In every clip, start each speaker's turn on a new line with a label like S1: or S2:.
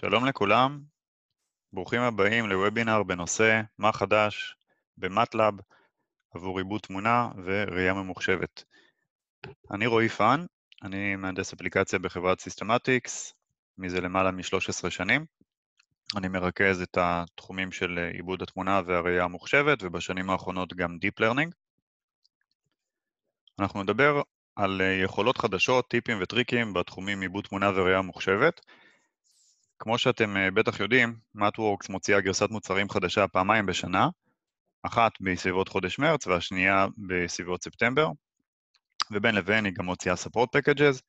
S1: שלום לכולם, ברוכים הבאים לוובינר בנושא מה חדש ב MATLAB עבור עיבוד תמונה וראייה ממוחשבת. אני רועי פאן, אני מהנדס אפליקציה בחברת Systematics מזה למעלה מ-13 שנים. אני מרכז את התחומים של עיבוד התמונה והראייה הממוחשבת ובשנים האחרונות גם Deep Learning. אנחנו נדבר על יכולות חדשות, טיפים וטריקים בתחומים עיבוד תמונה וראייה ממוחשבת. כמו שאתם אה, בטח יודעים, MatWorks מוציאה גרסת מוצרים חדשה פעמיים בשנה, אחת בסביבות חודש מרץ והשנייה בסביבות ספטמבר, ובין לבין היא גם מוציאה support packages.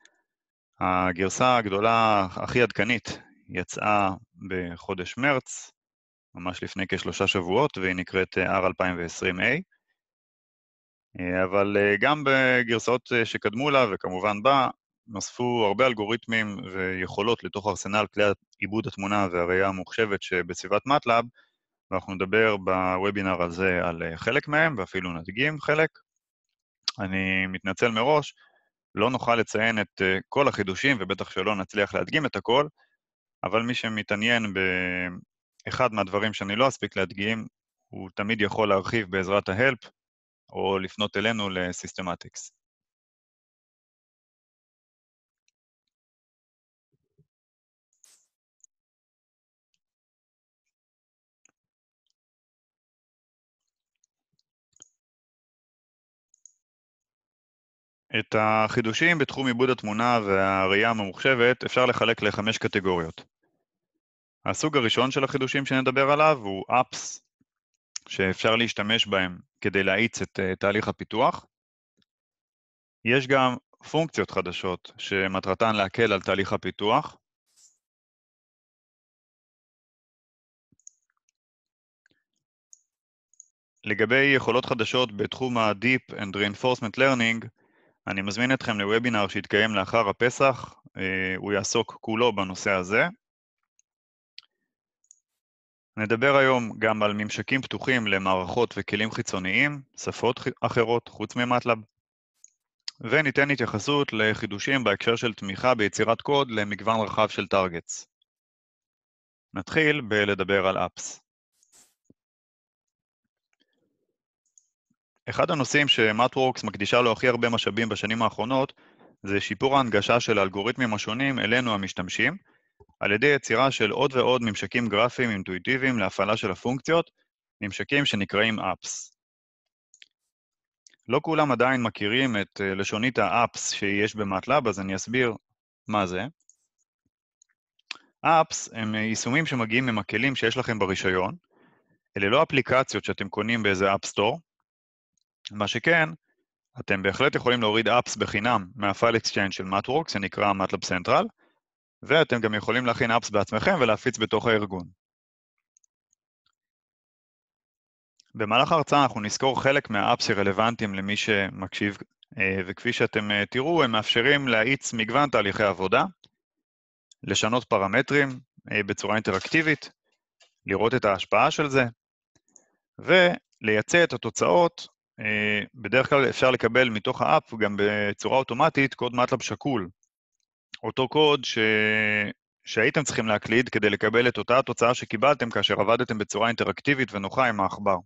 S1: הגרסה הגדולה הכי עדכנית יצאה בחודש מרץ, ממש לפני כשלושה שבועות, והיא נקראת אה, R2020A. אה, אבל גם בגרסאות שקדמו לה, וכמובן בה, נוספו הרבה אלגוריתמים ויכולות לתוך ארסנל כלי עיבוד התמונה והראייה המוחשבת שבסביבת מטלאב, ואנחנו נדבר בוובינר הזה על אה, חלק מהם, ואפילו נדגים חלק. אני מתנצל מראש, לא נוכל לציין את אה, כל החידושים, ובטח שלא נצליח להדגים את הכל, אבל מי שמתעניין באחד מהדברים שאני לא אספיק להדגים, הוא תמיד יכול להרחיב בעזרת ההלפ, או לפנות אלינו לסיסטמטיקס. את החידושים בתחום עיבוד התמונה והראייה הממוחשבת אפשר לחלק לחמש קטגוריות. הסוג הראשון של החידושים שנדבר עליו הוא אפס, שאפשר להשתמש בהם כדי להאיץ את uh, תהליך הפיתוח. יש גם פונקציות חדשות שמטרתן להקל על תהליך הפיתוח. לגבי יכולות חדשות בתחום ה-Deep and Reinforcement Learning, אני מזמין אתכם לוובינר שיתקיים לאחר הפסח, אה, הוא יעסוק כולו בנושא הזה. נדבר היום גם על ממשקים פתוחים למערכות וכלים חיצוניים, שפות אחרות חוץ ממטלב, וניתן התייחסות לחידושים בהקשר של תמיכה ביצירת קוד למגוון רחב של טארגטס. נתחיל בלדבר על אפס. אחד הנושאים שמטוורקס מקדישה לו הכי הרבה משאבים בשנים האחרונות זה שיפור ההנגשה של האלגוריתמים השונים אלינו המשתמשים, על ידי יצירה של עוד ועוד ממשקים גרפיים אינטואיטיביים להפעלה של הפונקציות, ממשקים שנקראים apps. לא כולם עדיין מכירים את אה, לשונית ה-apps שיש ב MATLAB, אז אני אסביר מה זה. apps הם יישומים שמגיעים מהכלים שיש לכם ברישיון, אלה לא אפליקציות שאתם קונים באיזה App Store, מה שכן, אתם בהחלט יכולים להוריד apps בחינם מה File Exchange של MathWorks, שנקרא MATLAB Central, ואתם גם יכולים להכין אפס בעצמכם ולהפיץ בתוך הארגון. במהלך ההרצאה אנחנו נזכור חלק מהאפס שרלוונטיים למי שמקשיב, אה, וכפי שאתם אה, תראו, הם מאפשרים להאיץ מגוון תהליכי עבודה, לשנות פרמטרים אה, בצורה אינטראקטיבית, לראות את ההשפעה של זה, ולייצא את התוצאות בדרך כלל אפשר לקבל מתוך האפ גם בצורה אוטומטית קוד מטלב שקול. אותו קוד ש... שהייתם צריכים להקליד כדי לקבל את אותה התוצאה שקיבלתם כאשר עבדתם בצורה אינטראקטיבית ונוחה עם העכבר.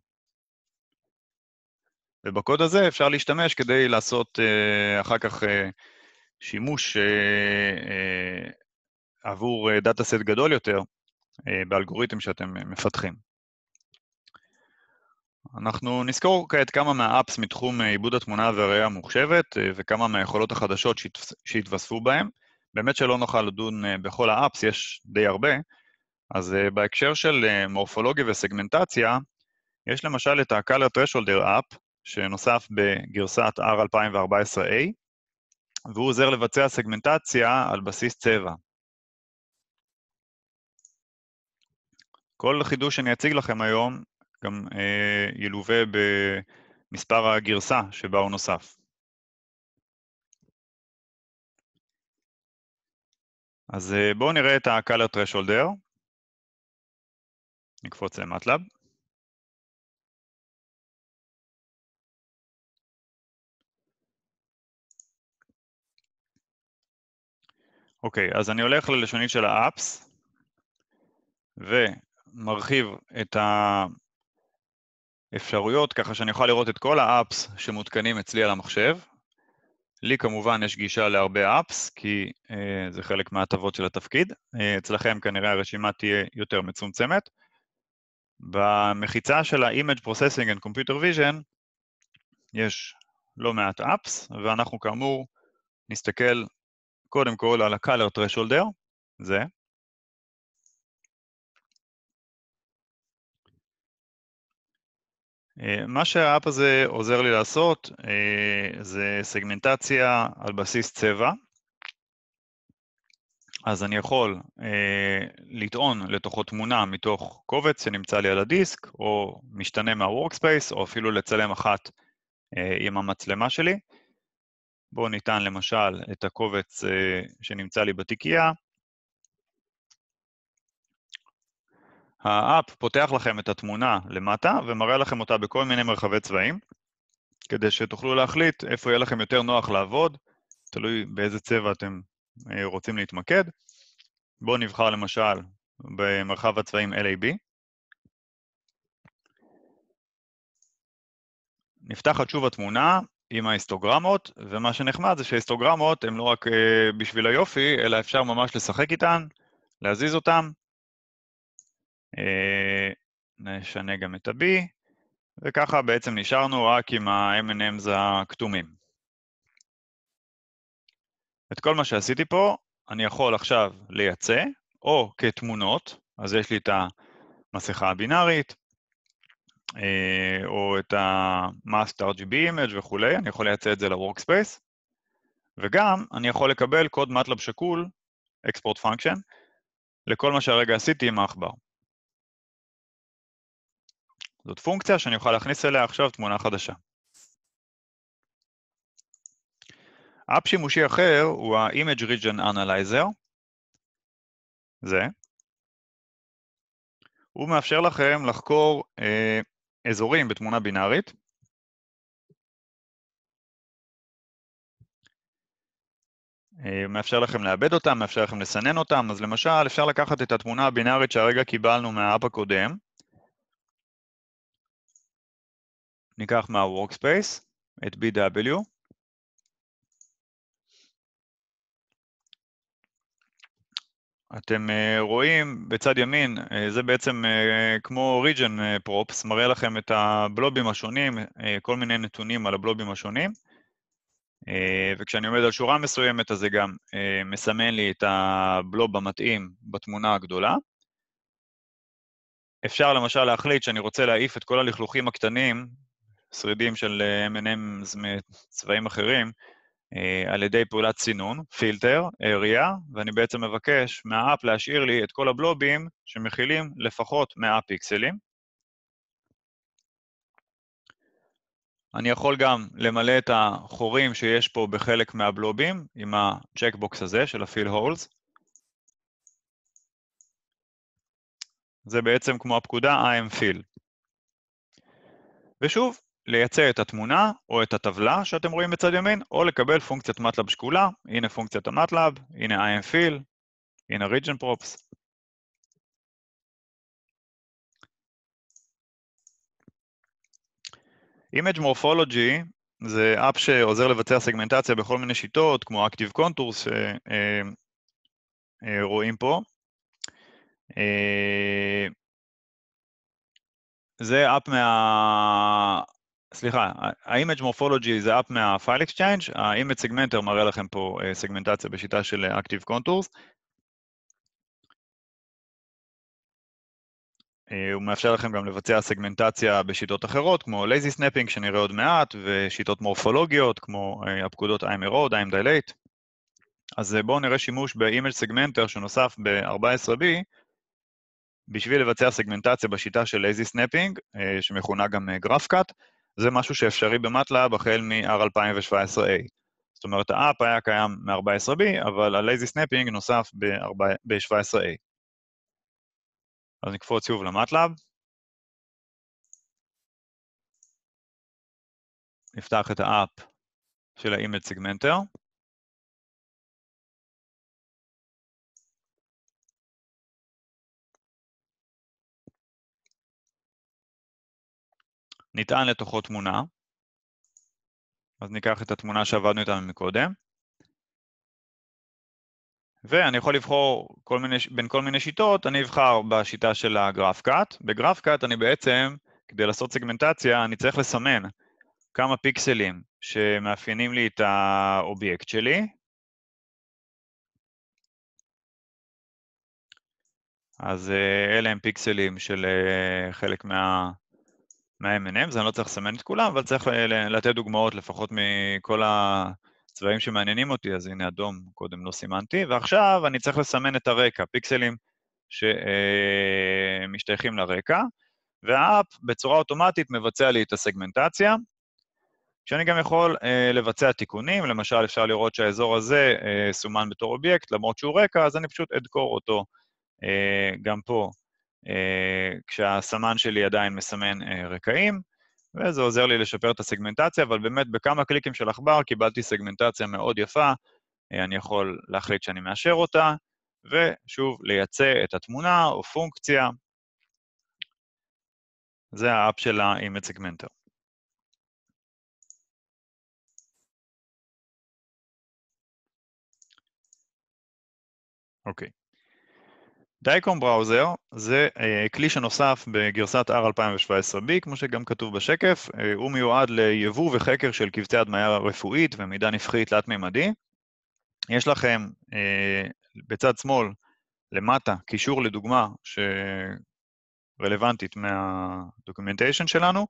S1: ובקוד הזה אפשר להשתמש כדי לעשות uh, אחר כך uh, שימוש עבור דאטה סט גדול יותר באלגוריתם שאתם מפתחים. אנחנו נזכור כעת כמה מהאפס מתחום אה, עיבוד התמונה והראייה המוחשבת אה, וכמה מהיכולות החדשות שהתווספו בהם. באמת שלא נוכל לדון אה, בכל האפס, יש די הרבה. אז בהקשר של מורפולוגיה וסגמנטציה, יש למשל את ה-Color Thresholder App, שנוסף בגרסת R2014A, והוא עוזר לבצע סגמנטציה על בסיס צבע. כל חידוש שאני אציג לכם היום גם אה, ילווה במספר הגרסה שבה הוא נוסף. אז אה, בואו נראה את ה-color thresholder. נקפוץ למטלב. אוקיי, אז אני הולך ללשונית של האפס, ומרחיב את האפשרויות ככה שאני אוכל לראות את כל האפס שמותקנים אצלי על המחשב. לי כמובן יש גישה להרבה אפס, כי uh, זה חלק מההטבות של התפקיד. Uh, אצלכם כנראה הרשימה תהיה יותר מצומצמת. במחיצה של ה-Image Processing and Computer Vision יש לא מעט אפס, ואנחנו כאמור נסתכל קודם כל על ה-color thresholder, זה. מה שהאפ הזה עוזר לי לעשות אה, זה סגמנטציה על בסיס צבע. אז אני יכול אה, לטעון לתוכו תמונה מתוך קובץ שנמצא לי על הדיסק, או משתנה מה-workspace, או אפילו לצלם אחת אה, עם המצלמה שלי. בואו ניתן למשל את הקובץ אה, שנמצא לי בתיקייה. האפ פותח לכם את התמונה למטה ומראה לכם אותה בכל מיני מרחבי צבעים, כדי שתוכלו להחליט איפה יהיה לכם יותר נוח לעבוד, תלוי באיזה צבע אתם אה, רוצים להתמקד. בואו נבחר למשל במרחב הצבעים LAB. נפתחת שוב התמונה עם ההיסטוגרמות, ומה שנחמד זה שההיסטוגרמות הן לא רק uh, בשביל היופי, אלא אפשר ממש לשחק איתן, להזיז אותן. Uh, נשנה גם את ה-B, וככה בעצם נשארנו רק עם ה-M&M's הכתומים. את כל מה שעשיתי פה, אני יכול עכשיו לייצא, או כתמונות, אז יש לי את המסכה הבינארית, אה, או את ה-Must RGB image וכולי, אני יכול לייצא את זה ל-Workspace, וגם אני יכול לקבל קוד MATLAB שקול, export function, לכל מה שהרגע עשיתי עם העכבר. זאת פונקציה שאני אוכל להכניס אליה עכשיו תמונה חדשה. אפ שימושי אחר הוא ה-Image Region Analyzer, זה. הוא מאפשר לכם לחקור אה, אזורים בתמונה בינארית. אה, מאפשר לכם לאבד אותם, מאפשר לכם לסנן אותם, אז למשל אפשר לקחת את התמונה הבינארית שהרגע קיבלנו מהאפ הקודם, ניקח מה-Workspace את BW, אתם uh, רואים בצד ימין, uh, זה בעצם uh, כמו region props, מראה לכם את הבלובים השונים, כל מיני נתונים על הבלובים השונים, וכשאני עומד על שורה מסוימת, אז זה גם מסמן לי את הבלוב המתאים בתמונה הגדולה. אפשר למשל להחליט שאני רוצה להעיף את כל הלכלוכים הקטנים, שרידים של M&M's מצבעים אחרים, אה, על ידי פעולת סינון, פילטר, אריה, ואני בעצם מבקש מהאפ להשאיר לי את כל הבלובים שמכילים לפחות 100 פיקסלים. אני יכול גם למלא את החורים שיש פה בחלק מהבלובים עם הצ'קבוקס הזה של ה-fill holes. זה בעצם כמו הפקודה I'm fill. ושוב, לייצא את התמונה או את הטבלה שאתם רואים בצד ימין, או לקבל פונקציית MATLAB שקולה, הנה פונקציית המטלאב, הנה IMFIL, הנה region props. Image Morphology זה אפ שעוזר לבצע סגמנטציה בכל מיני שיטות, כמו Active Contours שרואים אה, אה, פה. אה, זה אפ מה... סליחה, ה-image morphology זה אפ מה-file exchange, ה-image segmenter מראה לכם פה סגמנטציה בשיטה של active contours. הוא מאפשר לכם גם לבצע סגמנטציה בשיטות אחרות, כמו lazy snapping שנראה עוד מעט, ושיטות מורפולוגיות, כמו הפקודות I'm erode, I'm dilate. אז בואו נראה שימוש ב-image segmenter שנוסף ב-14b, בשביל לבצע סגמנטציה בשיטה של lazy snapping, שמכונה גם GraphCut, זה משהו שאפשרי במטלאב החל מ-R2017A. זאת אומרת, האפ היה קיים מ-14B, אבל ה-Lazy Snapping נוסף ב-17A. אז נקפוץ שוב למטלאב. נפתח את האפ של ה-Image Segmenter. נטען לתוכו תמונה, אז ניקח את התמונה שעבדנו איתה מקודם, ואני יכול לבחור כל מיני, בין כל מיני שיטות, אני אבחר בשיטה של הגרף קאט. בגרף קאט אני בעצם, כדי לעשות סגמנטציה, אני צריך לסמן כמה פיקסלים שמאפיינים לי את האובייקט שלי. אז אה, אלה הם פיקסלים של אה, חלק מה... מה-M&M, אז אני לא צריך לסמן את כולם, אבל צריך לתת דוגמאות לפחות מכל הצבעים שמעניינים אותי, אז הנה אדום, קודם לא סימנתי, ועכשיו אני צריך לסמן את הרקע, פיקסלים שמשתייכים לרקע, והאפ בצורה אוטומטית מבצע לי את הסגמנטציה, שאני גם יכול אה, לבצע תיקונים, למשל אפשר לראות שהאזור הזה אה, סומן בתור אובייקט, למרות שהוא רקע, אז אני פשוט אדקור אותו אה, גם פה. אה, כשהסמן שלי עדיין מסמן אה, רקעים, וזה עוזר לי לשפר את הסגמנטציה, אבל באמת בכמה קליקים של עכבר קיבלתי סגמנטציה מאוד יפה, אה, אני יכול להחליט שאני מאשר אותה, ושוב, לייצא את התמונה או פונקציה. זה האפ של ה-Image Segmenter. אוקיי. דייקום בראוזר זה אה, כלי שנוסף בגרסת R2017B, כמו שגם כתוב בשקף, אה, הוא מיועד ליבוא וחקר של קבצי הדמיה רפואית ומידע נפחי תלת-מימדי. יש לכם אה, בצד שמאל למטה קישור לדוגמה שרלוונטית מהדוקומנטיישן שלנו,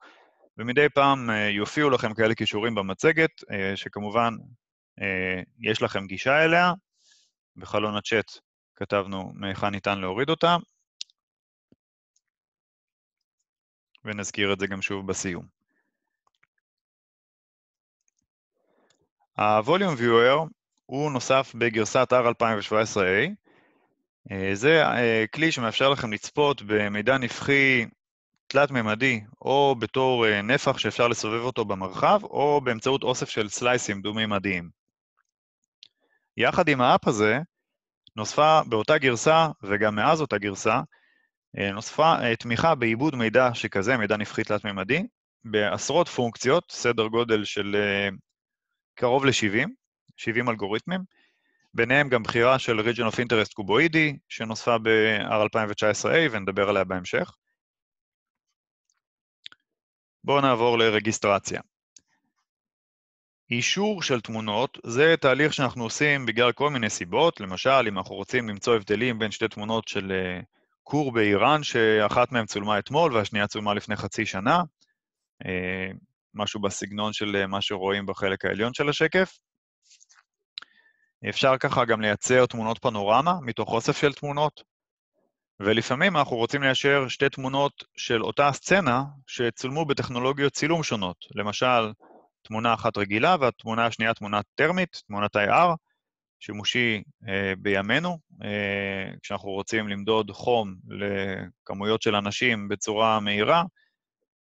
S1: ומדי פעם יופיעו לכם כאלה קישורים במצגת, שכמובן יש לכם גישה אליה. בחלון הצ'אט כתבנו מהיכן ניתן להוריד אותה, ונזכיר את זה גם שוב בסיום. ה-Volume Viewer הוא נוסף בגרסת R2017A. אה, זה אה, כלי שמאפשר לכם לצפות במידע נפחי תלת-ממדי, או בתור אה, נפח שאפשר לסובב אותו במרחב, או באמצעות אוסף של סלייסים דו-מימדיים. יחד עם האפ הזה, נוספה באותה גרסה, וגם מאז אותה גרסה, אה, נוספה אה, תמיכה בעיבוד מידע שכזה, מידע נפחי תלת-ממדי, בעשרות פונקציות, סדר גודל של אה, קרוב ל-70, 70 אלגוריתמים, ביניהם גם בחירה של region of interest קובואידי, שנוספה ב-R2019A, ונדבר עליה בהמשך. בואו נעבור לרגיסטרציה. אישור של תמונות זה תהליך שאנחנו עושים בגלל כל מיני סיבות, למשל, אם אנחנו רוצים למצוא הבדלים בין שתי תמונות של אה, כור באיראן, שאחת מהן צולמה אתמול והשנייה צולמה לפני חצי שנה, אה, משהו בסגנון של אה, מה שרואים בחלק העליון של השקף. אפשר ככה גם לייצר תמונות פנורמה מתוך אוסף של תמונות, ולפעמים אנחנו רוצים ליישר שתי תמונות של אותה סצנה שצולמו בטכנולוגיות צילום שונות. למשל, תמונה אחת רגילה, והתמונה השנייה תמונה טרמית, תמונת IR, שימושי אה, בימינו, אה, כשאנחנו רוצים למדוד חום לכמויות של אנשים בצורה מהירה,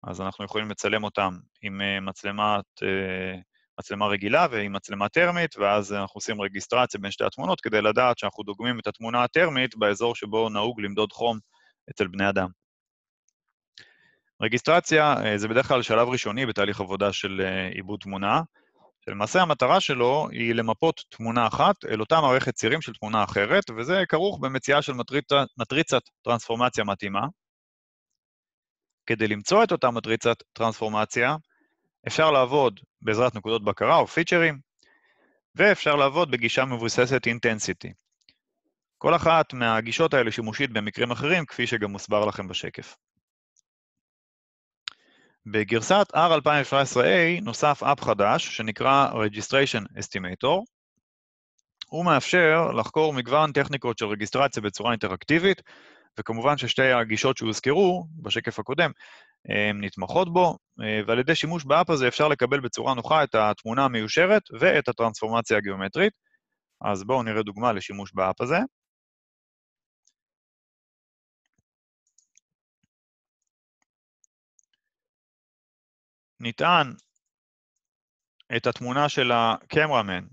S1: אז אנחנו יכולים לצלם אותם עם אה, מצלמת, אה, מצלמה רגילה ועם מצלמה טרמית, ואז אנחנו עושים רגיסטרציה בין שתי התמונות כדי לדעת שאנחנו דוגמים את התמונה הטרמית באזור שבו נהוג למדוד חום אצל בני אדם. רגיסטרציה אה, זה בדרך כלל שלב ראשוני בתהליך עבודה של אה, עיבוד תמונה, שלמעשה המטרה שלו היא למפות תמונה אחת אל אותה מערכת צירים של תמונה אחרת, וזה כרוך במציאה של מטריצה, מטריצת טרנספורמציה מתאימה. כדי למצוא את אותה מטריצת טרנספורמציה, אפשר לעבוד בעזרת נקודות בקרה או פיצ'רים, ואפשר לעבוד בגישה מבוססת אינטנסיטי. כל אחת מהגישות האלה שימושית במקרים אחרים, כפי שגם מוסבר לכם בשקף. בגרסת R2017A נוסף אפ חדש שנקרא Registration Estimator. הוא מאפשר לחקור מגוון טכניקות של רגיסטרציה בצורה אינטראקטיבית, וכמובן ששתי הגישות שהוזכרו בשקף הקודם, נתמכות בו, ועל ידי שימוש באפ הזה אפשר לקבל בצורה נוחה את התמונה המיושרת ואת הטרנספורמציה הגיאומטרית. אז בואו נראה דוגמה לשימוש באפ הזה. נטען את התמונה של הקמרמן.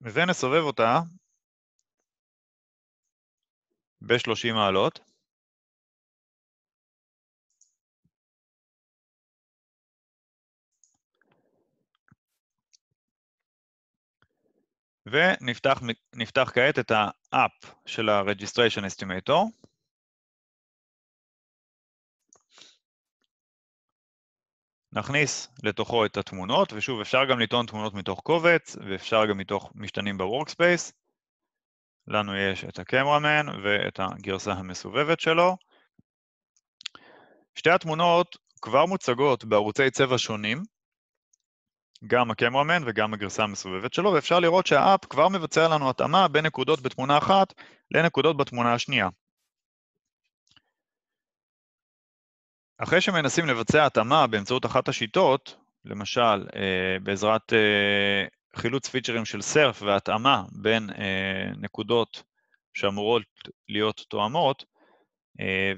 S1: וזה נסובב אותה ב-30 מעלות. ונפתח כעת את האפ של ה-registration estimator. נכניס לתוכו את התמונות, ושוב, אפשר גם לטעון תמונות מתוך קובץ, ואפשר גם מתוך משתנים ב-Workspace. לנו יש את הקמרמן ואת הגרסה המסובבת שלו. שתי התמונות כבר מוצגות בערוצי צבע שונים, גם הקמרמן וגם הגרסה המסובבת שלו, ואפשר לראות שהאפ כבר מבצע לנו התאמה בין נקודות בתמונה אחת לנקודות בתמונה השנייה. אחרי שמנסים לבצע התאמה באמצעות אחת השיטות, למשל אה, בעזרת אה, חילוץ פיצ'רים של סרף והתאמה בין אה, נקודות שאמורות להיות תואמות,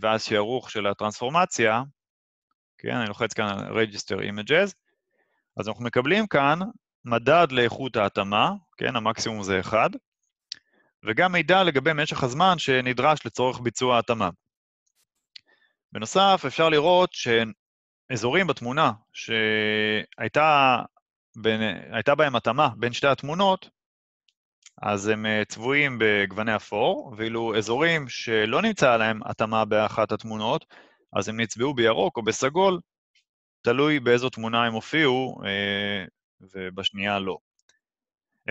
S1: ואז שערוך של הטרנספורמציה, כן, אני לוחץ כאן על Register Images, אז אנחנו מקבלים כאן מדד לאיכות ההתאמה, כן, המקסימום זה 1, וגם מידע לגבי משך הזמן שנדרש לצורך ביצוע ההתאמה. בנוסף, אפשר לראות שאזורים בתמונה שהייתה בין, בהם התאמה בין שתי התמונות, אז הם אה, צבועים בגווני אפור, ואילו אזורים שלא נמצא עליהם התאמה באחת התמונות, אז הם נצבעו בירוק או בסגול, תלוי באיזו תמונה הם הופיעו, אה, ובשנייה לא.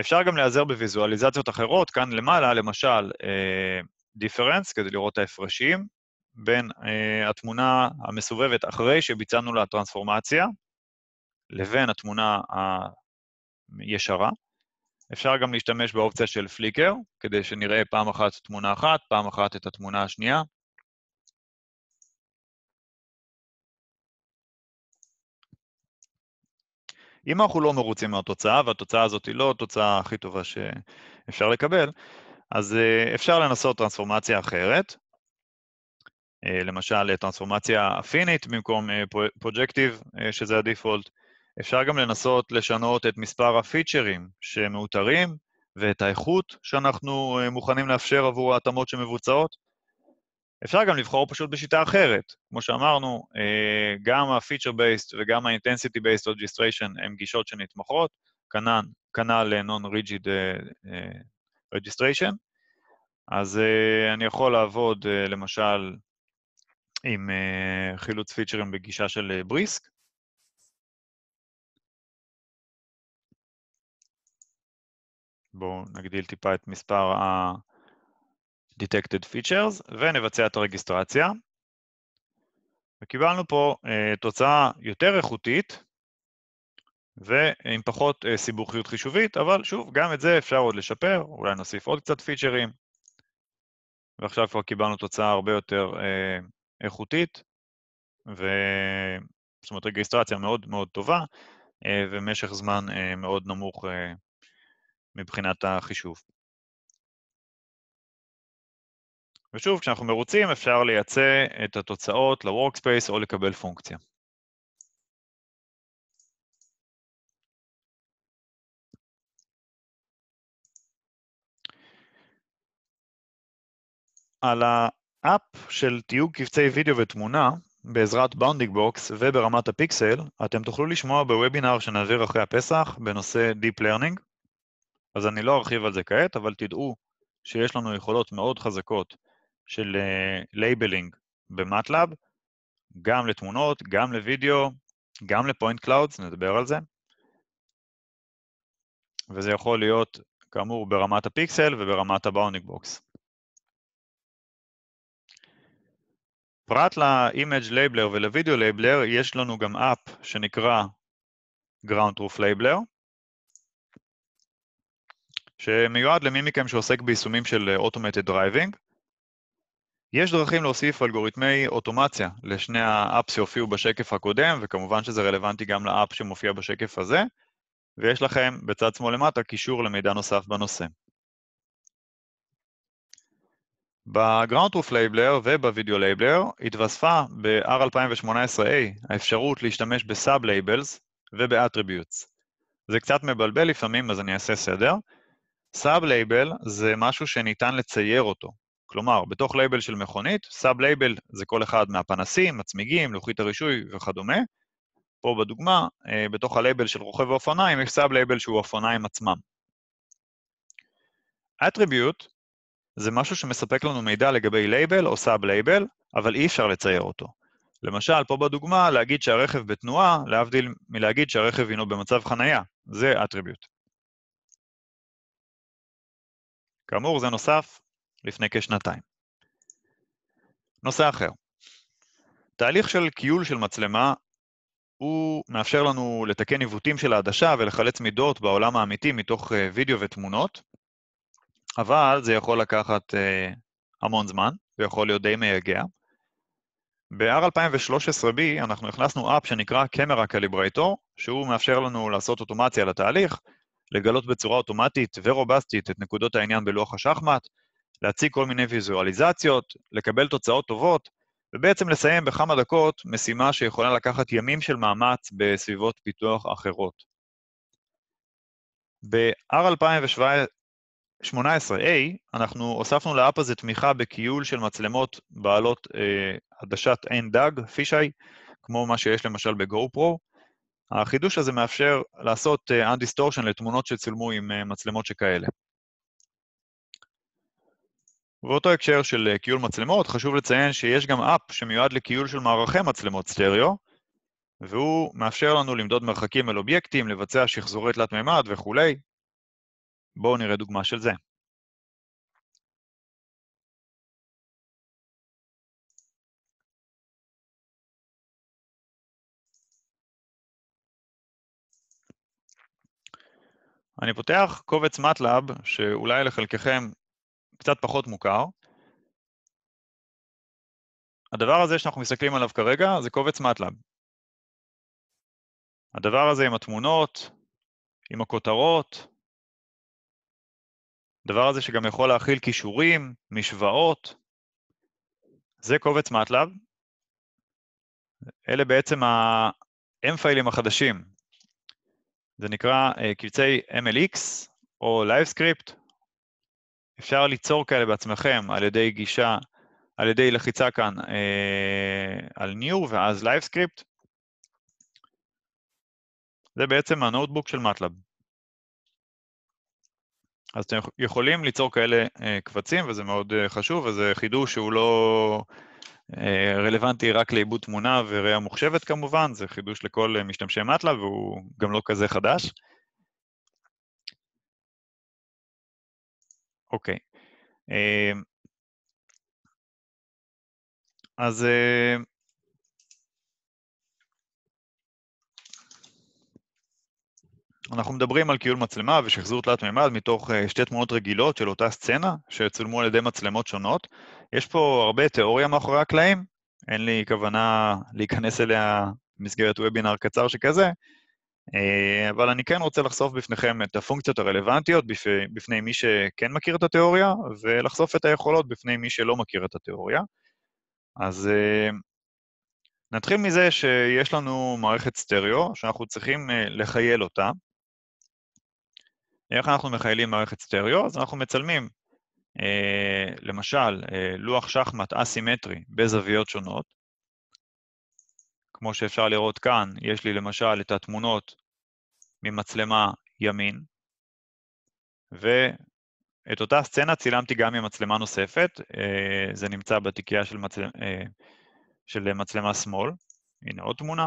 S1: אפשר גם להיעזר בוויזואליזציות אחרות, כאן למעלה, למשל, דיפרנס, אה, כדי לראות את ההפרשים, בין uh, התמונה המסובבת אחרי שביצענו לה טרנספורמציה, לבין התמונה הישרה. אפשר גם להשתמש באופציה של פליקר, כדי שנראה פעם אחת תמונה אחת, פעם אחת את התמונה השנייה. אם אנחנו לא מרוצים מהתוצאה, והתוצאה הזאת היא לא התוצאה הכי טובה שאפשר לקבל, אז uh, אפשר לנסות טרנספורמציה אחרת. אה, למשל טרנספורמציה אפינית במקום פרוג'קטיב, אה, אה, שזה הדיפולט. אפשר גם לנסות לשנות את מספר הפיצ'רים שמאותרים ואת האיכות שאנחנו מוכנים לאפשר עבור ההתאמות שמבוצעות. אפשר גם לבחור פשוט בשיטה אחרת. כמו שאמרנו, גם ה-feature-based וגם ה-intensity-based registration הן גישות שנתמכות, כנ"ל non-rigid registration. אז אני יכול לעבוד, למשל, עם uh, חילוץ פיצ'רים בגישה של בריסק. אה, בואו נגדיל טיפה את מספר ה-detected features ונבצע את הרגיסטרציה. וקיבלנו פה uh, תוצאה יותר איכותית ועם פחות uh, סיבוכיות חישובית, אבל שוב, גם את זה אפשר עוד לשפר, אולי נוסיף עוד קצת פיצ'רים. ועכשיו כבר קיבלנו תוצאה הרבה יותר uh, איכותית, ו... זאת אומרת, רגיסטרציה מאוד מאוד טובה, אה, ומשך זמן אה, מאוד נמוך אה, מבחינת החישוב. ושוב, כשאנחנו מרוצים, אפשר לייצא את התוצאות ל-Workspace או לקבל פונקציה. על app של תיוג קבצי וידאו ותמונה בעזרת bounding box וברמת הפיקסל, אתם תוכלו לשמוע בוובינר שנעביר אחרי הפסח בנושא Deep Learning. אז אני לא ארחיב על זה כעת, אבל תדעו שיש לנו יכולות מאוד חזקות של labeling uh, ב MATLAB, גם לתמונות, גם לוידאו, גם ל point clouds, נדבר על זה. וזה יכול להיות, כאמור, ברמת הפיקסל וברמת ה bounding box. פרט ל-Image Labeler ול-Video Labeler, יש לנו גם app שנקרא Ground Truth Labeler, שמיועד למי מכם שעוסק ביישומים של Automated Driving. יש דרכים להוסיף אלגוריתמי אוטומציה לשני האפס שהופיעו בשקף הקודם, וכמובן שזה רלוונטי גם לאפ שמופיע בשקף הזה, ויש לכם בצד שמאל למטה קישור למידע נוסף בנושא. ב-Ground Truth Labeler וב-Video Labeler התווספה ב-R2018A האפשרות להשתמש ב-Sub-Labels וב-Attributes. זה קצת מבלבל לפעמים, אז אני אעשה סדר. Sub-Label זה משהו שניתן לצייר אותו. כלומר, בתוך לייבל של מכונית, Sub-Label זה כל אחד מהפנסים, הצמיגים, לוחית הרישוי וכדומה. פה בדוגמה, אה, בתוך הלייבל של רוכב האופניים יש Sub-Label שהוא האופניים עצמם. attribute זה משהו שמספק לנו מידע לגבי לייבל או Sub-Label, אבל אי אפשר לצייר אותו. למשל, פה בדוגמה, להגיד שהרכב בתנועה, להבדיל מלהגיד שהרכב הינו במצב חנייה. זה attribute. כאמור, זה נוסף לפני כשנתיים. נושא אחר. תהליך של קיול של מצלמה הוא מאפשר לנו לתקן עיוותים של העדשה ולחלץ מידות בעולם האמיתי מתוך אה, וידאו ותמונות, אבל זה יכול לקחת uh, המון זמן, זה יכול להיות די מייגע. ב-R2013B אנחנו הכנסנו אפ שנקרא Camera Calibrator, שהוא מאפשר לנו לעשות אוטומציה לתהליך, לגלות בצורה אוטומטית ורובסטית את נקודות העניין בלוח השחמט, להציג כל מיני ויזואליזציות, לקבל תוצאות טובות, ובעצם לסיים בכמה דקות משימה שיכולה לקחת ימים של מאמץ בסביבות פיתוח אחרות. ב-R2018A אנחנו הוספנו לאפ הזה תמיכה בכיול של מצלמות בעלות אה, עדשת עין דג, פישאי, כמו מה שיש למשל ב-GoPro. החידוש הזה מאפשר לעשות uh, undistortion לתמונות שצולמו עם uh, מצלמות שכאלה. באותו הקשר של אה, קיול מצלמות, חשוב לציין שיש גם אפ שמיועד לקיול של מערכי מצלמות סטריאו, והוא מאפשר לנו למדוד מרחקים אל אובייקטים, לבצע שחזורי תלת מימד וכולי. בואו נראה דוגמה של זה. אני פותח קובץ מטלאב, שאולי לחלקכם קצת פחות מוכר. הדבר הזה שאנחנו מסתכלים עליו כרגע זה קובץ מטלאב. הדבר הזה עם התמונות, עם הכותרות, הדבר הזה שגם יכול להכיל כישורים, משוואות, זה קובץ מטלאב. אלה בעצם ה-M פיילים החדשים. זה נקרא uh, קבצי MLX או LiveScript, אפשר ליצור כאלה בעצמכם על ידי גישה, על ידי לחיצה כאן אה, על New ואז LiveScript. זה בעצם הנוטבוק של MATLAB. אז אתם יכולים ליצור כאלה אה, קבצים, וזה מאוד אה, חשוב, וזה חידוש שהוא לא אה, רלוונטי רק לעיבוד תמונה וראייה מוחשבת כמובן, זה חידוש לכל משתמשי MATLAB, והוא גם לא כזה חדש. אוקיי. אז אנחנו מדברים על קיול מצלמה ושחזור תלת מימד מתוך אה, שתי תמונות רגילות של אותה סצנה שצולמו על ידי מצלמות שונות. יש פה הרבה תיאוריה מאחורי הקלעים, אין לי כוונה להיכנס אליה במסגרת וובינר קצר שכזה, אה, אבל אני כן רוצה לחשוף בפניכם את הפונקציות הרלוונטיות בפני מי שכן מכיר את התיאוריה, ולחשוף את היכולות בפני מי שלא מכיר את התיאוריה. אז אה, נתחיל מזה שיש לנו מערכת סטריאו, שאנחנו צריכים לחייל אותה. איך אנחנו מחיילים מערכת סטריאו? אז אנחנו מצלמים, למשל, לוח שחמט אסימטרי בזוויות שונות, כמו שאפשר לראות כאן, יש לי למשל את התמונות ממצלמה ימין, ואת אותה סצנה צילמתי גם ממצלמה נוספת, אה, זה נמצא בתיקייה של, מצל... אה, של מצלמה שמאל, הנה עוד תמונה.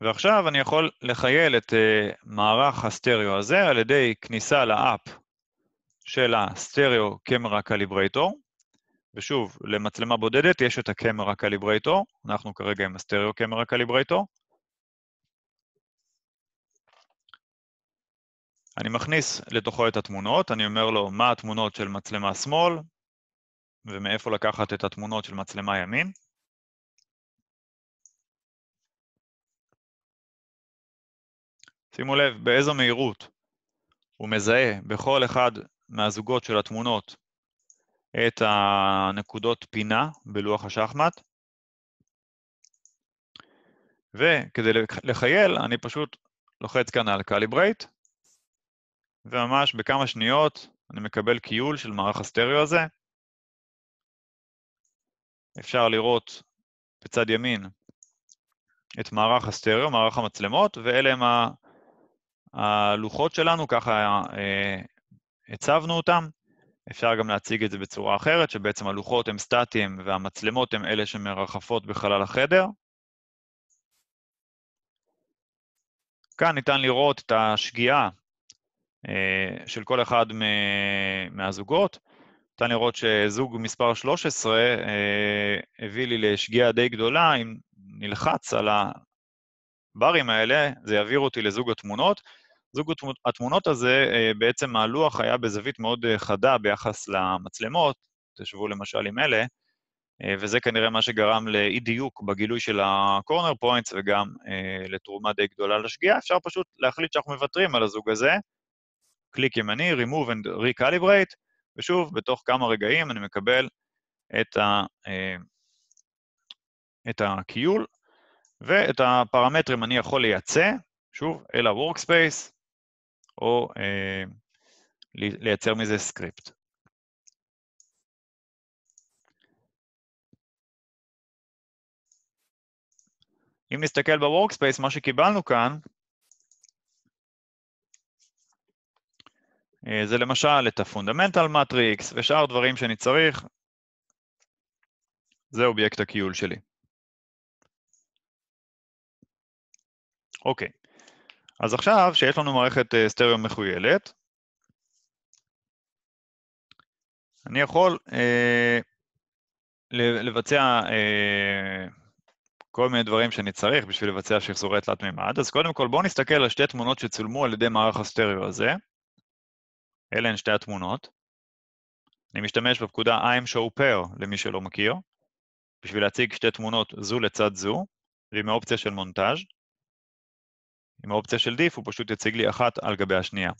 S1: ועכשיו אני יכול לכייל את אה, מערך הסטריאו הזה על ידי כניסה ל app של ה Stereo Camera Calibrator, ושוב, למצלמה בודדת יש את ה Camera Calibrator, אנחנו כרגע עם ה Stereo Camera Calibrator. אני מכניס לתוכו את התמונות, אני אומר לו מה התמונות של מצלמה שמאל, ומאיפה לקחת את התמונות של מצלמה ימין. שימו לב באיזו מהירות הוא מזהה בכל אחד מהזוגות של התמונות את הנקודות פינה בלוח השחמט, וכדי לכייל אני פשוט לוחץ כאן על calibrate, וממש בכמה שניות אני מקבל כיול של מערך הסטריאו הזה. אפשר לראות בצד ימין את מערך הסטריאו, מערך המצלמות, ואלה הם הלוחות שלנו, ככה אה, הצבנו אותם. אפשר גם להציג את זה בצורה אחרת, שבעצם הלוחות הם סטטיים והמצלמות הן אלה שמרחפות בחלל החדר. כאן ניתן לראות את השגיאה אה, של כל אחד מהזוגות. ניתן לראות שזוג מספר 13 אה, הביא לי לשגיאה די גדולה, אם נלחץ על הברים האלה, זה יעביר אותי לזוג התמונות. זוג התמונות הזה, אה, בעצם הלוח היה בזווית מאוד חדה ביחס למצלמות, תשבו למשל עם אלה, וזה כנראה מה שגרם לאי-דיוק בגילוי של ה-corner points וגם לתרומה די גדולה לשגיאה. אפשר פשוט להחליט שאנחנו מוותרים על הזוג הזה, קליק ימני, remove and recalibrate, ושוב, בתוך כמה רגעים אני מקבל את, ה, אה, את הכיול, ואת הפרמטרים אני יכול לייצא, שוב, אל ה-workspace, או אה, לייצר מזה סקריפט. אם נסתכל ב-workspace, מה שקיבלנו כאן, אה, זה למשל את ה-Fundamental Matrix ושאר דברים שאני צריך, זה אובייקט הקיול שלי. אוקיי, אז עכשיו שיש לנו מערכת אה, סטריאו מחויילת, אני יכול אה, לבצע אה, כל מיני דברים שאני צריך בשביל לבצע שחזורי תלת מימד, אז קודם כל בואו נסתכל על שתי תמונות שצולמו על ידי מערך הסטריאו הזה. אלה הן שתי התמונות. אני משתמש בפקודה I'm show pair, למי שלא מכיר, בשביל להציג שתי תמונות זו לצד זו, ועם האופציה של מונטאז'. עם האופציה של diff הוא פשוט יציג לי אחת על גבי השנייה.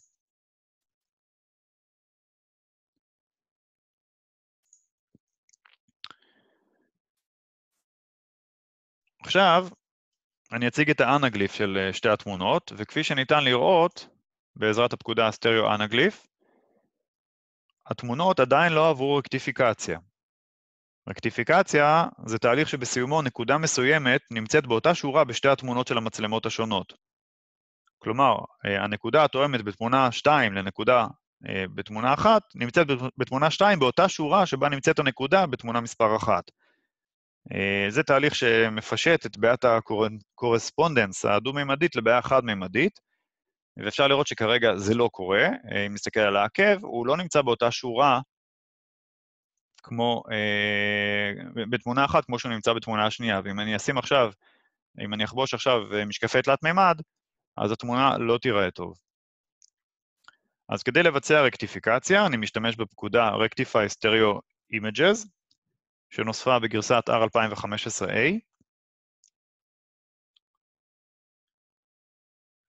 S1: עכשיו, אני אציג את האנגליף של אה, שתי התמונות, וכפי שניתן לראות, בעזרת הפקודה הסטריאו אנגליף, התמונות עדיין לא עברו רקטיפיקציה. רקטיפיקציה זה תהליך שבסיומו נקודה מסוימת נמצאת באותה שורה בשתי התמונות של המצלמות השונות. כלומר, אה, הנקודה התואמת בתמונה 2 לנקודה אה, בתמונה 1 נמצאת בתמונה 2 באותה שורה שבה נמצאת הנקודה בתמונה מספר 1. אה, זה תהליך שמפשט את בעיית הקורספונדנס הדו-מימדית לבעיה חד-מימדית, ואפשר לראות שכרגע זה לא קורה. אם נסתכל על העקב, הוא לא נמצא באותה שורה כמו, בתמונה אחת כמו שהוא נמצא בתמונה השנייה. ואם אני אשים עכשיו, אם אני אחבוש עכשיו משקפי תלת-מימד, אז התמונה לא תיראה טוב. אז כדי לבצע רקטיפיקציה, אני משתמש בפקודה Rectify Stereo Images, שנוספה בגרסת R2015A,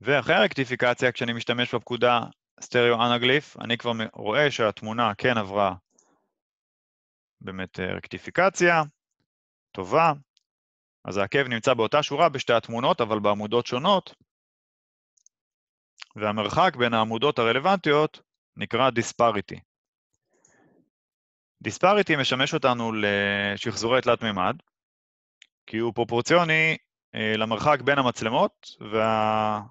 S1: ואחרי הרקטיפיקציה, כשאני משתמש בפקודה סטריאו אנגליף, אני כבר רואה שהתמונה כן עברה באמת אה, רקטיפיקציה, טובה. אז העקב נמצא באותה שורה בשתי התמונות, אבל בעמודות שונות, והמרחק בין העמודות הרלוונטיות נקרא דיספריטי. דיספריטי משמש אותנו לשחזורי תלת מימד, כי הוא פרופורציוני אה, למרחק בין המצלמות וה...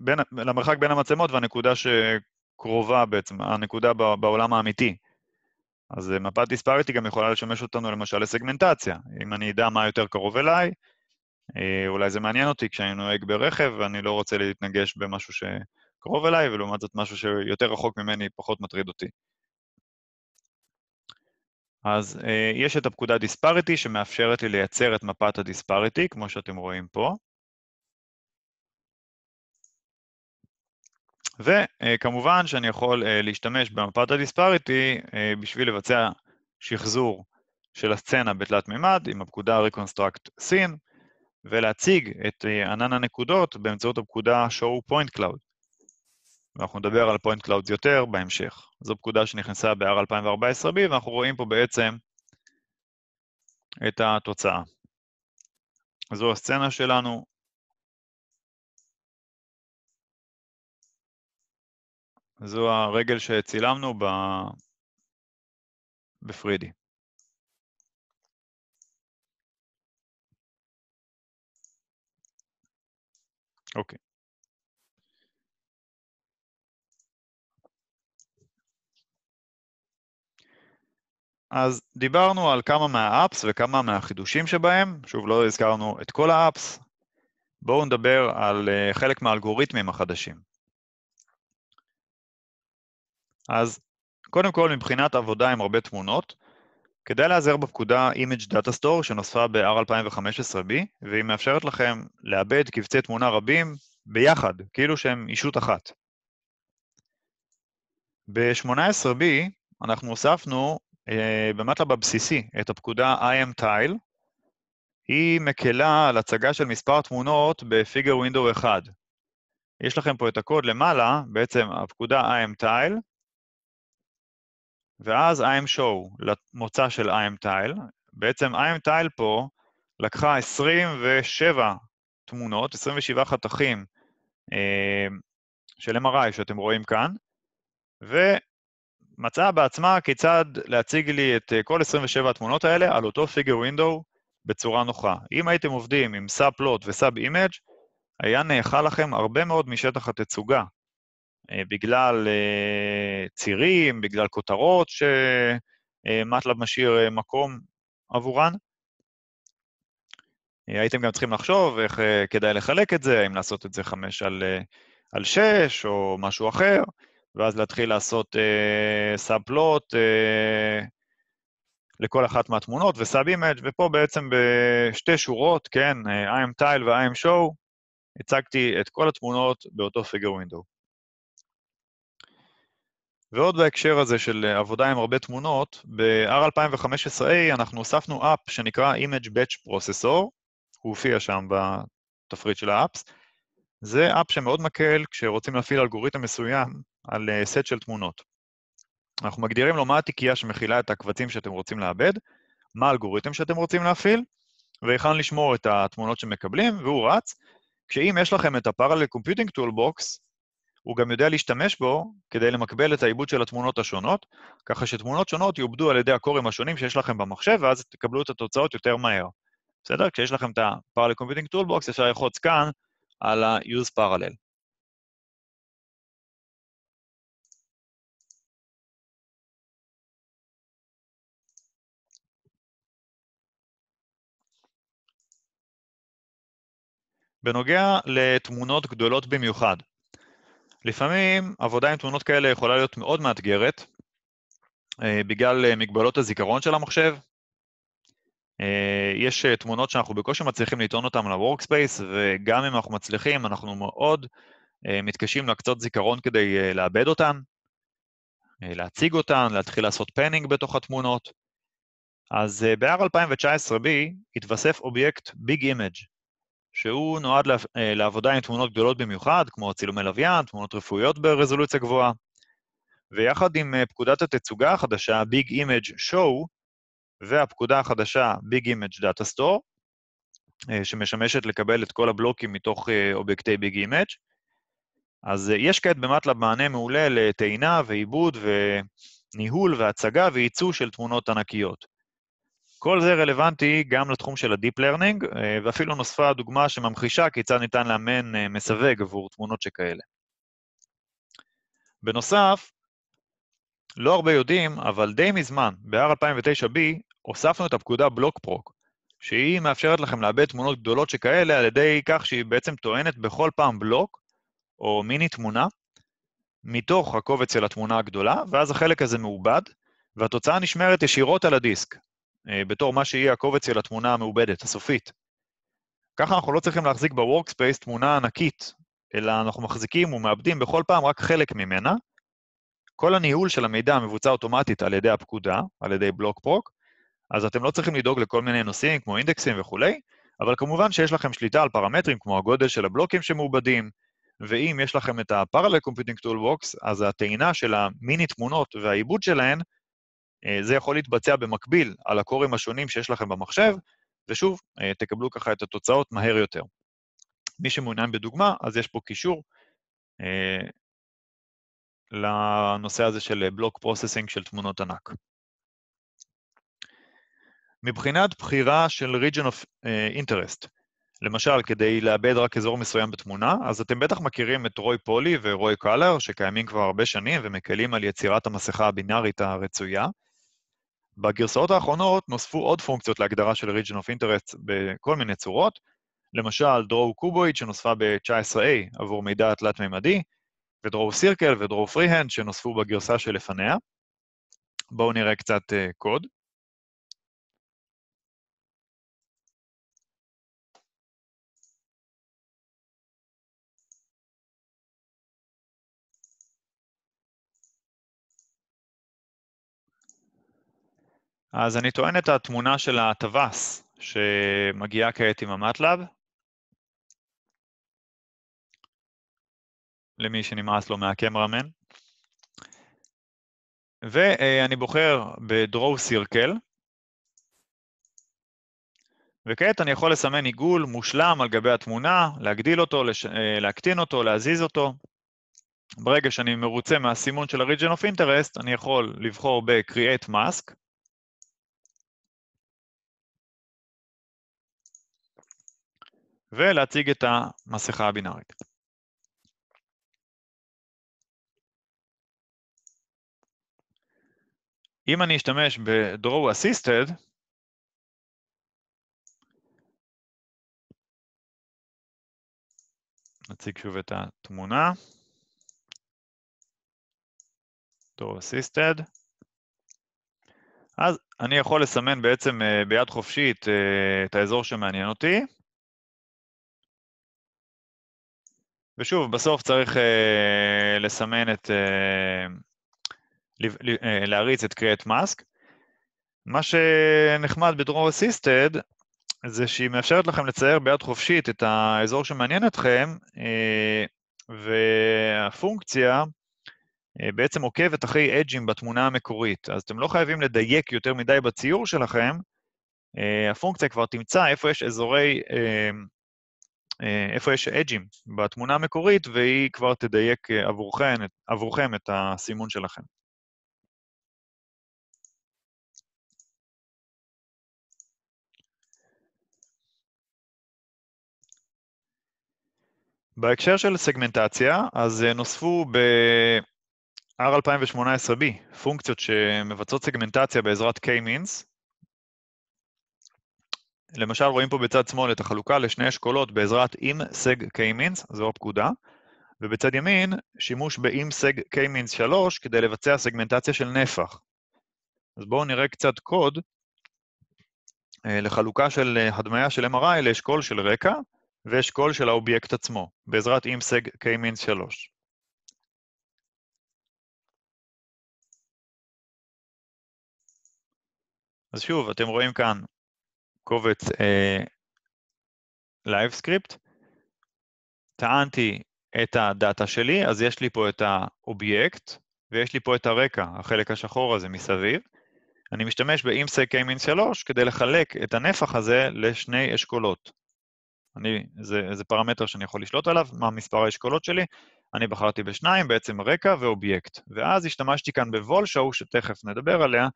S1: בין, למרחק בין המצלמות והנקודה שקרובה בעצם, הנקודה בעולם האמיתי. אז מפת דיספריטי גם יכולה לשמש אותנו למשל לסגמנטציה. אם אני אדע מה יותר קרוב אליי, אה, אולי זה מעניין אותי כשאני נוהג ברכב ואני לא רוצה להתנגש במשהו שקרוב אליי, ולעומת זאת משהו שיותר רחוק ממני פחות מטריד אותי. אז אה, יש את הפקודה דיספריטי שמאפשרת לי לייצר את מפת הדיספריטי, כמו שאתם רואים פה. וכמובן שאני יכול אה, להשתמש במפת הדיספריטי אה, בשביל לבצע שחזור של הסצנה בתלת מימד עם הפקודה Reconstruct Scene, ולהציג את אה, ענן הנקודות באמצעות הפקודה Show Point Cloud. ואנחנו נדבר על Point Clouds יותר בהמשך. זו פקודה שנכנסה ב-R2014B, ואנחנו רואים פה בעצם את התוצאה. זו הסצנה שלנו, זו הרגל שצילמנו ב... בפרידי. אוקיי. אז דיברנו על כמה מהאפס וכמה מהחידושים שבהם, שוב, לא הזכרנו את כל האפס. בואו נדבר על אה, חלק מהאלגוריתמים החדשים. אז קודם כל, מבחינת עבודה עם הרבה תמונות, כדאי להיעזר בפקודה Image Data Store שנוספה ב-R2015B, והיא מאפשרת לכם לאבד קבצי תמונה רבים ביחד, כאילו שהם אישות אחת. ב-18B אנחנו הוספנו אה, במטלב הבסיסי את הפקודה IMTile, היא מקלה על הצגה של מספר תמונות בפיגר ווינדו אחד. יש לכם פה את הקוד למעלה, בעצם הפקודה imtile, ואז imshow למוצא של imtile. בעצם imtile פה לקחה 27 תמונות, 27 חתכים אה, של MRI שאתם רואים כאן, ומצאה בעצמה כיצד להציג לי את אה, כל 27 התמונות האלה על אותו figure window בצורה נוחה. אם הייתם עובדים עם subplot ו-subimage, היה נאכל לכם הרבה מאוד משטח התצוגה, בגלל אה, צירים, בגלל כותרות ש-MATLAB משאיר מקום עבורן. הייתם גם צריכים לחשוב איך כדאי לחלק את זה, האם לעשות את זה 5 על, על 6 או משהו אחר. ואז להתחיל לעשות sub אה, plot אה, לכל אחת מהתמונות ו-subimage, ופה בעצם בשתי שורות, כן, אה, imtile ו-imshow, הצגתי את כל התמונות באותו פיגר ווינדו. ועוד בהקשר הזה של עבודה עם הרבה תמונות, ב-R2015A אנחנו הוספנו אפ שנקרא Image Batch Processor, הוא הופיע שם בתפריט של האפס. זה אפ שמאוד מקל כשרוצים להפעיל אלגוריתם מסוים על סט אה, של תמונות. אנחנו מגדירים לו מה התיקייה שמכילה את הקבצים שאתם רוצים לעבד, מה האלגוריתם שאתם רוצים להפעיל, והיכן לשמור את התמונות שמקבלים, והוא רץ. כשאם יש לכם את ה-Parallel Computing Toolbox, הוא גם יודע להשתמש בו כדי למקבל את העיבוד של התמונות השונות, ככה שתמונות שונות יעובדו על ידי הקורים השונים שיש לכם במחשב, ואז תקבלו את התוצאות יותר מהר. בסדר? כשיש לכם את ה-Parallel Computing Toolbox, אפשר ללחוץ כאן על ה-Use Parallel. בנוגע לתמונות גדולות במיוחד, לפעמים עבודה עם תמונות כאלה יכולה להיות מאוד מאתגרת, אה, בגלל אה, מגבלות הזיכרון של המחשב. אה, יש תמונות שאנחנו בקושי מצליחים לטעון אותן ל-workspace, וגם אם אנחנו מצליחים, אנחנו מאוד מתקשים להקצות זיכרון כדי לעבד אותן, להציג אותן, להתחיל לעשות פנינג בתוך התמונות. אז ב-R2019B התווסף אובייקט Big Image, שהוא נועד אה, לעבודה עם תמונות גדולות במיוחד, כמו צילומי לוויין, תמונות רפואיות ברזולוציה גבוהה. ויחד עם אה, פקודת התצוגה החדשה, Big Image Show, והפקודה החדשה, Big Image Data Store, אה, שמשמשת לקבל את כל הבלוקים מתוך אובייקטי Big Image. אז יש כעת במטלב מענה מעולה לטעינה ועיבוד וניהול והצגה וייצוא של תמונות ענקיות. כל זה רלוונטי גם לתחום של ה-Deep Learning, אה, ואפילו נוספה דוגמה שממחישה כיצד ניתן לאמן אה, מסווג עבור תמונות שכאלה. בנוסף, לא הרבה יודעים, אבל די מזמן, ב-R2009B, הוספנו את הפקודה בלוקפרוק, שהיא מאפשרת לכם לאבד תמונות גדולות שכאלה על ידי כך שהיא בעצם טוענת בכל פעם בלוק, או מיני תמונה, מתוך הקובץ של התמונה הגדולה, ואז החלק הזה מעובד, והתוצאה נשמרת ישירות על הדיסק, בתור מה שיהיה הקובץ של התמונה המעובדת, הסופית. ככה אנחנו לא צריכים להחזיק ב-Workspace תמונה ענקית, אלא אנחנו מחזיקים ומאבדים בכל פעם רק חלק ממנה. כל הניהול של המידע מבוצע אוטומטית על ידי הפקודה, על ידי בלוק פרוק, אז אתם לא צריכים לדאוג לכל מיני נושאים כמו אינדקסים וכולי, אבל כמובן שיש לכם שליטה על פרמטרים כמו הגודל של הבלוקים שמעובדים, ואם יש לכם את ה-Parallel Computing Toolbox, אז הטעינה של המיני תמונות והעיבוד שלהן אה, זה יכול להתבצע במקביל על הקורים השונים שיש לכם במחשב, ושוב, אה, תקבלו ככה את התוצאות מהר יותר. מי שמעוניין בדוגמה, אז יש פה קישור אה, לנושא הזה של block processing של תמונות ענק. מבחינת בחירה של region of interest, למשל, כדי לעבד רק אזור מסוים בתמונה, אז אתם בטח מכירים את roipoly ו-roicolor, שקיימים כבר הרבה שנים ומקלים על יצירת המסכה הבינארית הרצויה. בגרסאות האחרונות נוספו עוד פונקציות להגדרה של region of interest בכל מיני צורות, למשל draw cuboid שנוספה ב-19a עבור מידע תלת-מימדי, ו-draw circle ו-draw freehand שנוספו בגרסה שלפניה. בואו נראה קצת uh, קוד. אז אני טוען את התמונה של הטווס שמגיעה כעת עם המטלאב. למי שנמאס לו מהקמרמן. ואני בוחר ב-Draw Circle, וכעת אני יכול לסמן עיגול מושלם על גבי התמונה, להגדיל אותו, לש... להקטין אותו, להזיז אותו. ברגע שאני מרוצה מהסימון של ה-Region of Interest, אני יכול לבחור ב-Create Mask, ולהציג את המסכה הבינארית. אם אני אשתמש ב-Draw Assisted, נציג שוב את התמונה. Draw Assisted. אז אני יכול לסמן בעצם אה, ביד חופשית אה, את האזור שמעניין אותי. ושוב, בסוף צריך uh, לסמן את... Uh, להריץ את create mask. מה שנחמד ב-Draw Assisted זה שהיא מאפשרת לכם לצייר ביד חופשית את האזור שמעניין אתכם, והפונקציה בעצם עוקבת אחרי אג'ים בתמונה המקורית, אז אתם לא חייבים לדייק יותר מדי בציור שלכם, הפונקציה כבר תמצא איפה יש אזורי אה, איפה יש אג'ים בתמונה המקורית, והיא כבר תדייק אה, עבורכם, עבורכם את הסימון שלכם. בהקשר של סגמנטציה, אז אה, נוספו ב-R2018B פונקציות שמבצעות סגמנטציה בעזרת K-means, למשל, רואים פה בצד שמאל את החלוקה לשני אשכולות בעזרת עם סג K-means, זו הפקודה, ובצד ימין, שימוש באם סג K-means 3 כדי לבצע סגמנטציה של נפח. אז בואו נראה קצת קוד אה, לחלוקה של אה, הדמיה של MRI לאשכול של רקע ואשכול של האובייקט עצמו, בעזרת imsegkmeans 3. אז שוב, אתם רואים כאן קובץ live script, טענתי את הדאטה שלי, אז יש לי פה את האובייקט, ויש לי פה את הרקע, החלק השחור הזה מסביב. אני משתמש ב- imsegkmeans3 כדי לחלק את הנפח הזה לשני אשכולות. אני, זה, זה פרמטר שאני יכול לשלוט עליו, מה מספר האשכולות שלי. אני בחרתי בשניים, בעצם רקע ואובייקט. ואז השתמשתי כאן ב-volshow, שתכף נדבר עליה, אה,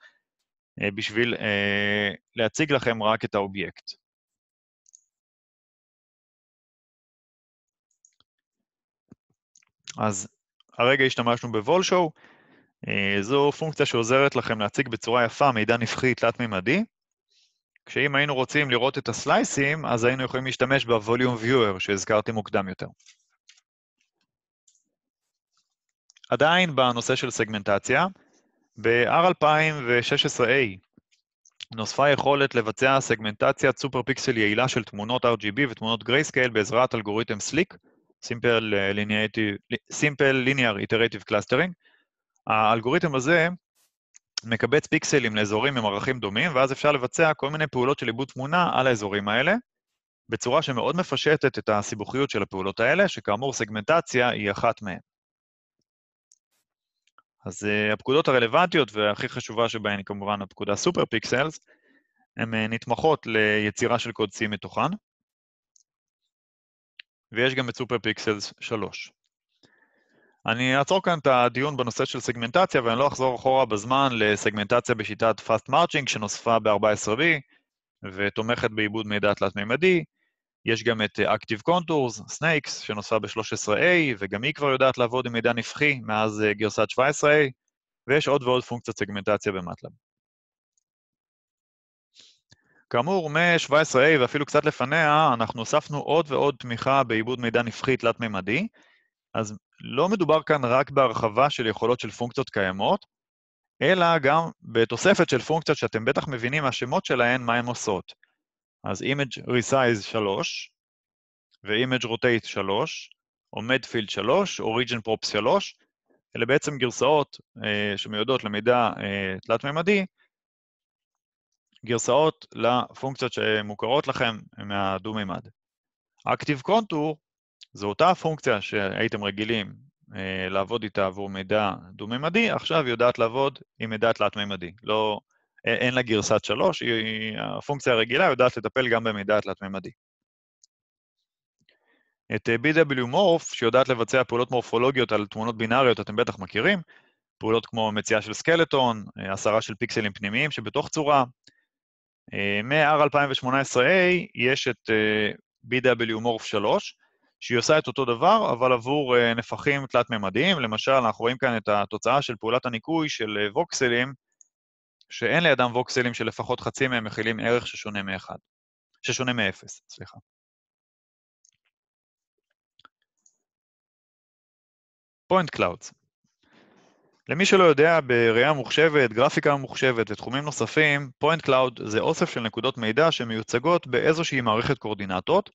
S1: בשביל אה, להציג לכם רק את האובייקט. אז הרגע השתמשנו ב-volshow, אה, זו פונקציה שעוזרת לכם להציג בצורה יפה מידע נפחי תלת-מימדי, כשאם היינו רוצים לראות את ה-slices, אז היינו יכולים להשתמש ב-Volume Viewer שהזכרתי מוקדם יותר. עדיין בנושא של סגמנטציה, ב-R2016A נוספה יכולת לבצע סגמנטציית superpixel יעילה של תמונות RGB ותמונות grayscale בעזרת אלגוריתם SLIC, Simple Linear Iterative Clustering. האלגוריתם הזה מקבץ פיקסלים לאזורים עם ערכים דומים, ואז אפשר לבצע כל מיני פעולות של עיבוד תמונה על האזורים האלה, בצורה שמאוד מפשטת את הסיבוכיות של הפעולות האלה, שכאמור סגמנטציה היא אחת מהן. אז uh, הפקודות הרלוונטיות והכי חשובה שבהן היא כמובן הפקודה סופר פיקסלס, הן uh, נתמכות ליצירה של קוד C מתוכן, ויש גם את סופר פיקסלס 3. אני אעצור כאן את הדיון בנושא של סגמנטציה, ואני לא אחזור אחורה בזמן לסגמנטציה בשיטת Fast Marching שנוספה ב-14B ותומכת בעיבוד מידע תלת-מימדי, יש גם את אה, Active Contours, Snakes, שנוספה ב-13A, וגם היא כבר יודעת לעבוד עם מידע נפחי מאז אה, גרסת 17A, ויש עוד ועוד פונקציות סגמנטציה במטלב. כאמור, מ-17A ואפילו קצת לפניה, אנחנו הוספנו עוד ועוד תמיכה בעיבוד מידע נפחי תלת-ממדי, אז לא מדובר כאן רק בהרחבה של יכולות של פונקציות קיימות, אלא גם בתוספת של פונקציות שאתם בטח מבינים מהשמות שלהן מה הן עושות. אז image resize 3, ו-image rotate 3, או medfield 3, או region prop 3, אלה בעצם גרסאות אה, שמיועדות למידע אה, תלת-ממדי, גרסאות לפונקציות שמוכרות לכם מהדו-מימד. Active Contour זו אותה פונקציה שהייתם רגילים אה, לעבוד איתה עבור מידע דו-ממדי, עכשיו יודעת לעבוד עם מידע תלת-ממדי. לא, אין לה גרסת שלוש, היא, הפונקציה הרגילה יודעת לטפל גם במידע תלת-ממדי. את אה, BW Morph, שיודעת לבצע פעולות מורפולוגיות על תמונות בינאריות, אתם בטח מכירים, פעולות כמו מציאה של סקלטון, אה, הסרה של פיקסלים פנימיים שבתוך צורה. מ-R 2018A יש את BW Morph 3, שהיא עושה את אותו דבר, אבל עבור נפחים תלת-ממדיים. למשל, אנחנו רואים כאן את התוצאה של פעולת הניקוי של ווקסלים, שאין לידם ווקסלים שלפחות חצי מהם מכילים ערך ששונה מאחד, ששונה מאפס, סליחה. point clouds. למי שלא יודע, בראייה ממוחשבת, גרפיקה ממוחשבת ותחומים נוספים, point cloud זה אוסף של נקודות מידע שמיוצגות באיזושהי מערכת קורדינטות,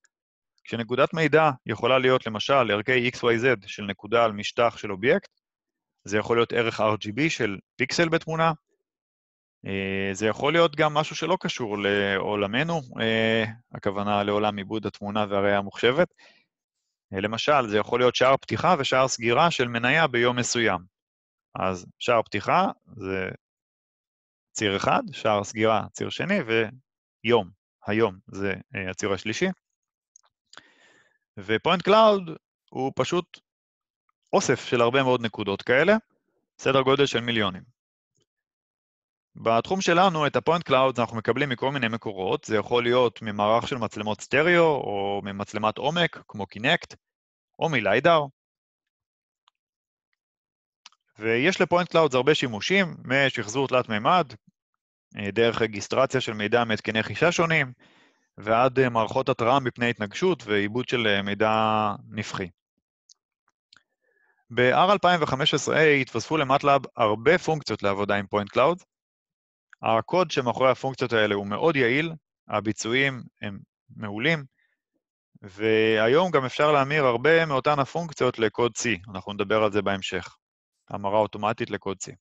S1: כשנקודת מידע יכולה להיות למשל ערכי XYZ של נקודה על משטח של אובייקט, זה יכול להיות ערך RGB של פיקסל בתמונה, זה יכול להיות גם משהו שלא קשור לעולמנו, אה, הכוונה לעולם עיבוד התמונה והראייה המוחשבת. אה, למשל, זה יכול להיות שער פתיחה ושער סגירה של מניה ביום מסוים. אז שער פתיחה זה ציר אחד, שער סגירה ציר שני, ויום, היום זה הציר השלישי. ו-point cloud הוא פשוט אוסף של הרבה מאוד נקודות כאלה, סדר גודל של מיליונים. בתחום שלנו, את ה-point cloud אנחנו מקבלים מכל מיני מקורות, זה יכול להיות ממערך של מצלמות סטריאו, או ממצלמת עומק, כמו Kinect, או מ-lidar. ויש ל-point cloud הרבה שימושים, משחזור תלת מימד, אה, דרך רגיסטרציה של מידע מהתקני חישה שונים, ועד אה, מערכות התראה מפני התנגשות ועיבוד של אה, מידע נפחי. ב-R2015A התווספו ל-MATLAB הרבה פונקציות לעבודה עם point cloud. הקוד שמאחורי הפונקציות האלה הוא מאוד יעיל, הביצועים הם מעולים, והיום גם אפשר להמיר הרבה מאותן הפונקציות לקוד C, אנחנו נדבר על זה בהמשך, המרה אוטומטית לקוד C.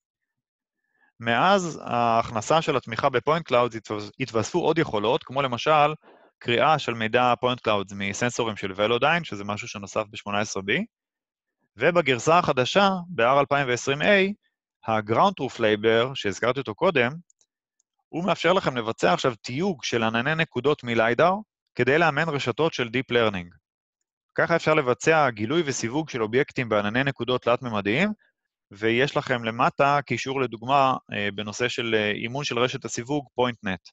S1: מאז ההכנסה של התמיכה ב-point cloud התווספו עוד יכולות, כמו למשל קריאה של מידע point cloud מסנסורים של Velodyne, שזה משהו שנוסף ב-18B, ובגרסה החדשה, ב-R2020A, ה- Ground Truth Labeler, שהזכרתי אותו קודם, הוא מאפשר לכם לבצע עכשיו תיוג של ענני נקודות מליידר כדי לאמן רשתות של Deep Learning. ככה אפשר לבצע גילוי וסיווג של אובייקטים בענני נקודות תלת-ממדיים, ויש לכם למטה קישור לדוגמה אה, בנושא של אה, אימון של רשת הסיווג PointNet.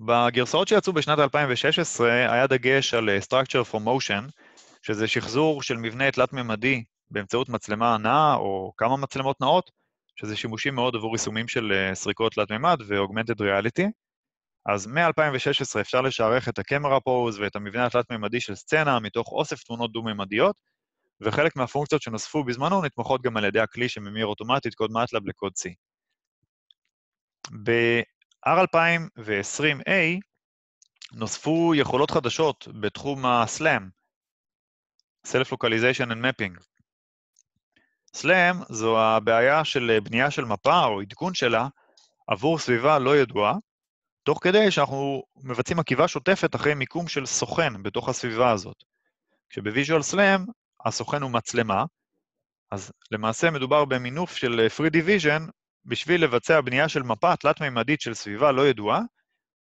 S1: בגרסאות שיצאו בשנת 2016 היה דגש על אה, Structure for Motion, שזה שחזור של מבנה תלת-ממדי באמצעות מצלמה נעה או כמה מצלמות נעות, שזה שימושים מאוד עבור יישומים של סריקות תלת-ממד ו-Augmented Reality. אז מ-2016 אפשר לשערך את הקמרה פוז ואת המבנה התלת-ממדי של סצנה מתוך אוסף תמונות דו-ממדיות, וחלק מהפונקציות שנוספו בזמנו נתמכות גם על ידי הכלי שממיר אוטומטית קוד מטלב לקוד C. ב-R2020A נוספו יכולות חדשות בתחום ה-SLAM, Self-Localization and Mapping. SLAM זו הבעיה של בנייה של מפה או עדכון שלה עבור סביבה לא ידועה, תוך כדי שאנחנו מבצעים עקיבה שוטפת אחרי מיקום של סוכן בתוך הסביבה הזאת. כשבוויז'ואל סלאם הסוכן הוא מצלמה, אז למעשה מדובר במינוף של Free Division בשביל לבצע בנייה של מפה תלת-מימדית של סביבה לא ידועה,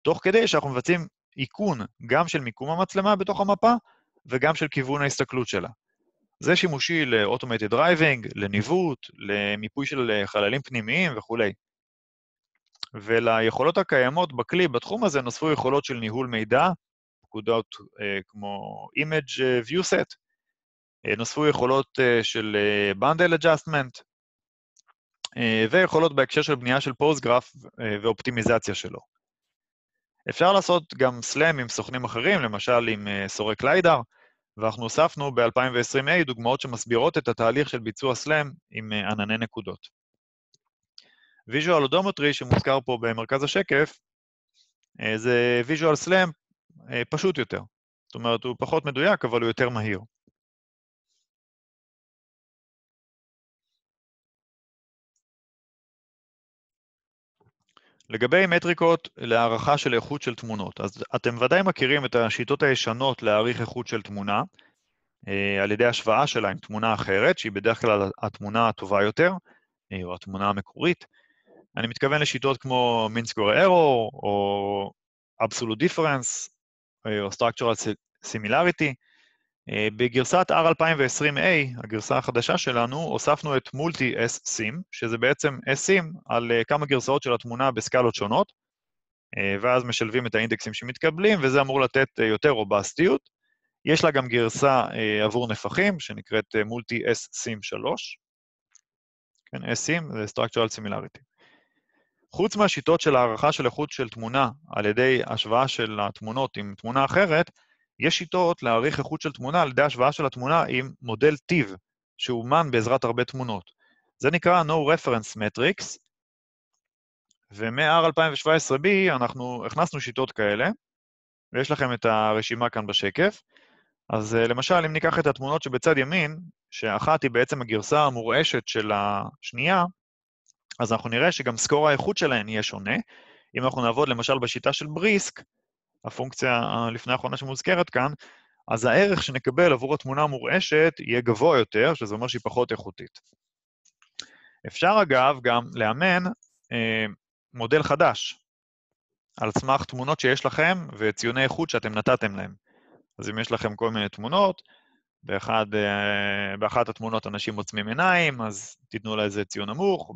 S1: תוך כדי שאנחנו מבצעים איכון גם של מיקום המצלמה בתוך המפה וגם של כיוון ההסתכלות שלה. זה שימושי ל-Automated Driving, לניווט, למיפוי של חללים פנימיים וכולי. וליכולות הקיימות בכלי בתחום הזה נוספו יכולות של ניהול מידע, פקודות אה, כמו Image אה, View Set, אה, נוספו יכולות אה, של אה, Bundle Adjustment, אה, ויכולות בהקשר של בנייה של פוסט-גרף אה, ואופטימיזציה שלו. אפשר לעשות גם SLAM עם חיישנים אחרים, למשל עם אה, סורק lidar, ואנחנו הוספנו ב-2020A דוגמאות שמסבירות את התהליך של ביצוע SLAM עם ענני נקודות. visual odometry שמוזכר פה במרכז השקף, זה visual SLAM פשוט יותר. זאת אומרת, הוא פחות מדויק, אבל הוא יותר מהיר. לגבי מטריקות להערכה של איכות של תמונות, אז אתם ודאי מכירים את השיטות הישנות להעריך איכות של תמונה, אה, על ידי השוואה שלה עם תמונה אחרת, שהיא בדרך כלל התמונה הטובה יותר, אה, או התמונה המקורית. אני מתכוון לשיטות כמו mean square error, או difference, אה, או structural similarity. אה, בגרסת R2020A, הגרסה החדשה שלנו, הוספנו את מולטי-S-SIM, שזה בעצם S-SIM על אה, כמה גרסאות של התמונה בסקלות שונות, אה, ואז משלבים את האינדקסים שמתקבלים, וזה אמור לתת יותר רובסטיות. יש לה גם גרסה עבור נפחים, שנקראת מולטי-S-SIM 3. כן, S-SIM זה Structural Similarity. חוץ מהשיטות של הערכה של איכות של תמונה על ידי השוואה של התמונות עם תמונה אחרת, יש שיטות להעריך איכות של תמונה על ידי השוואה של התמונה עם מודל טיב, שאומן בעזרת הרבה תמונות. זה נקרא No Reference Metrics, ומ-R2017B אנחנו הכנסנו שיטות כאלה, ויש לכם את הרשימה כאן בשקף. אז אה, למשל, אם ניקח את התמונות שבצד ימין, שאחת היא בעצם הגרסה המורעשת של השנייה, אז אנחנו נראה שגם סקור האיכות שלהן יהיה שונה. אם אנחנו נעבוד למשל בשיטה של בריסק, הפונקציה לפני האחרונה שמוזכרת כאן, אז הערך שנקבל עבור התמונה המורעשת יהיה גבוה יותר, שזה אומר שהיא פחות איכותית. אפשר אגב גם לאמן אה, מודל חדש, על סמך תמונות שיש לכם וציוני איכות שאתם נתתם להם. אז אם יש לכם כל מיני תמונות, באחד, אה, באחת התמונות אנשים עוצמים עיניים, אז תיתנו לה איזה ציון נמוך,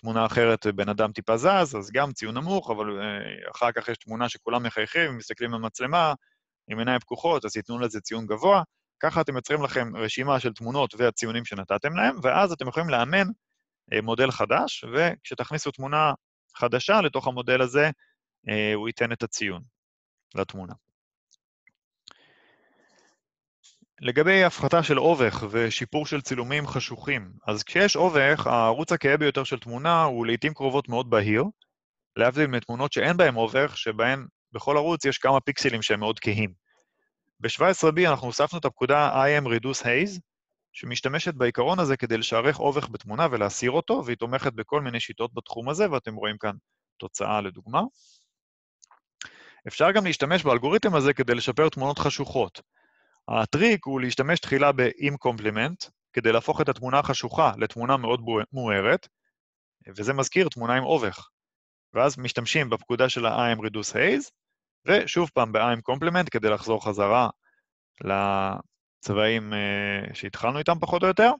S1: תמונה אחרת, בן אדם טיפה זז, אז גם ציון נמוך, אבל uh, אחר כך יש תמונה שכולם מחייכים, מסתכלים במצלמה, עם עיניים פקוחות, אז ייתנו לזה ציון גבוה. ככה אתם יוצרים לכם רשימה של תמונות והציונים שנתתם להם, ואז אתם יכולים לאמן uh, מודל חדש, וכשתכניסו תמונה חדשה לתוך המודל הזה, הוא ייתן את הציון לתמונה. לגבי הפחתה של אובך ושיפור של צילומים חשוכים, אז כשיש אובך, הערוץ הכהה ביותר של תמונה הוא לעיתים קרובות מאוד בהיר, להבדיל מתמונות שאין בהן אובך, שבהן בכל ערוץ יש כמה פיקסלים שהם מאוד כהים. ב-17B אנחנו הוספנו את הפקודה IM Reduce Haze, שמשתמשת בעיקרון הזה כדי לשערך אובך בתמונה ולהסיר אותו, והיא תומכת בכל מיני שיטות בתחום הזה, ואתם רואים כאן תוצאה לדוגמה. אפשר גם להשתמש באלגוריתם הזה כדי לשפר תמונות חשוכות. הטריק הוא להשתמש תחילה ב-im complement, כדי להפוך את התמונה החשוכה לתמונה מאוד מוארת, וזה מזכיר תמונה עם אובך. ואז משתמשים בפקודה של ה-im reduce haze, ושוב פעם ב-im complement כדי לחזור חזרה לצבעים uh, שהתחלנו איתם פחות או יותר.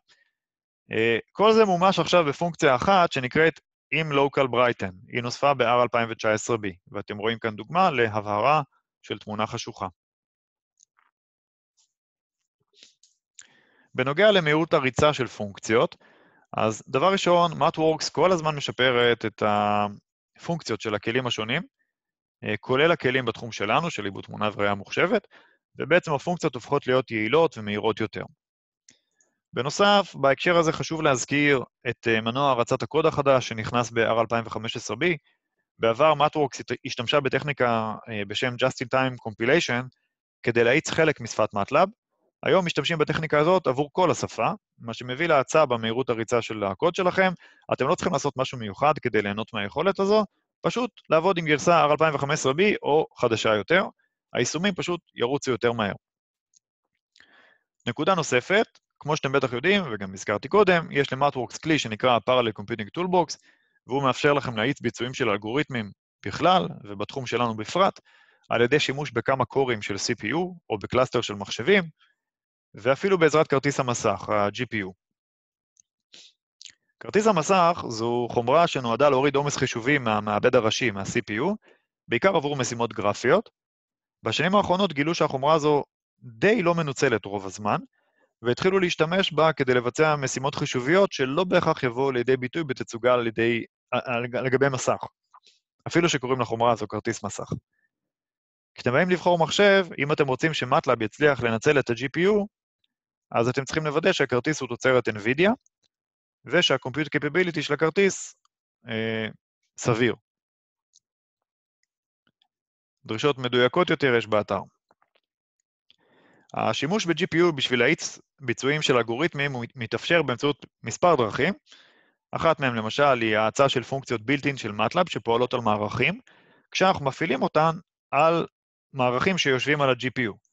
S1: Uh, כל זה מומש עכשיו בפונקציה אחת שנקראת עם local brighten, היא נוספה ב-R2019b, ואתם רואים כאן דוגמה להבהרה של תמונה חשוכה. בנוגע למהירות הריצה של פונקציות, אז דבר ראשון, MatWorks כל הזמן משפרת את הפונקציות של הכלים השונים, אה, כולל הכלים בתחום שלנו, של עיבוד תמונה וראייה מוחשבת, ובעצם הפונקציות הופכות להיות יעילות ומהירות יותר. בנוסף, בהקשר הזה חשוב להזכיר את אה, מנוע הרצת הקוד החדש שנכנס ב-R2015B. בעבר MatWorks השתמשה בטכניקה אה, בשם Just-in-Time Compilation כדי להאיץ חלק משפת MATLAB, היום משתמשים בטכניקה הזאת עבור כל השפה, מה שמביא להאצה במהירות הריצה של הקוד שלכם. אתם לא צריכים לעשות משהו מיוחד כדי ליהנות מהיכולת הזו, פשוט לעבוד עם גרסה R2015B או חדשה יותר. היישומים פשוט ירוצו יותר מהר. נקודה נוספת, כמו שאתם בטח יודעים, וגם הזכרתי קודם, יש למטוורקס כלי שנקרא Parallel Computing Toolbox, והוא מאפשר לכם להאיץ ביצועים של אלגוריתמים בכלל, ובתחום שלנו בפרט, על ידי שימוש בכמה קורים של CPU או ב cluster של מחשבים, ואפילו בעזרת כרטיס המסך, ה-GPU. כרטיס המסך זו חומרה שנועדה להוריד עומס חישובי מהמעבד הראשי, מה-CPU, בעיקר עבור משימות גרפיות. בשנים האחרונות גילו שהחומרה הזו די לא מנוצלת רוב הזמן, והתחילו להשתמש בה כדי לבצע משימות חישוביות שלא בהכרח יבואו לידי ביטוי בתצוגה על ידי, לגבי מסך, אפילו שקוראים לחומרה הזו כרטיס מסך. כשאתם באים לבחור מחשב, אם אתם רוצים שמטלאב יצליח לנצל את ה-GPU, אז אתם צריכים לוודא שהכרטיס הוא תוצרת NVIDIA, ושה-compute capability של הכרטיס אה, סביר. דרישות מדויקות יותר יש באתר. השימוש ב-GPU בשביל להאיץ ביצועים של אלגוריתמים הוא מתאפשר באמצעות מספר דרכים. אחת מהן למשל היא האצה של פונקציות בילטין של MATLAB שפועלות על מערכים, כשאנחנו מפעילים אותן על מערכים שיושבים על ה-GPU.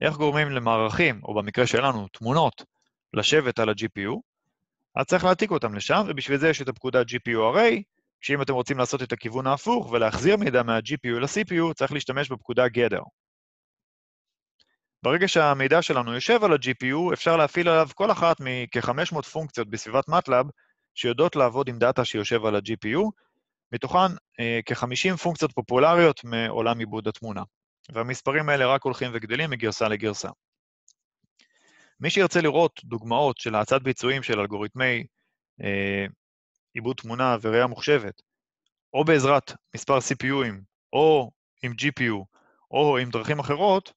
S1: איך גורמים למערכים, או במקרה שלנו, תמונות, לשבת על ה-GPU? אז צריך להעתיק אותם לשם, ובשביל זה יש את הפקודה GPU array, שאם אתם רוצים לעשות את הכיוון ההפוך ולהחזיר מידע מה-GPU ל-CPU, צריך להשתמש בפקודה gather. ברגע שהמידע שלנו יושב על ה-GPU, אפשר להפעיל עליו כל אחת מכ-500 פונקציות בסביבת MATLAB, שיודעות לעבוד עם דאטה שיושב על ה-GPU, מתוכן אה, כ-50 פונקציות פופולריות מעולם עיבוד התמונה. והמספרים האלה רק הולכים וגדלים מגרסה לגרסה. מי שירצה לראות דוגמאות של האצת ביצועים של אלגוריתמי אה, עיבוד תמונה וראייה מוחשבת, או בעזרת מספר CPUים, או עם GPU, או עם דרכים אחרות,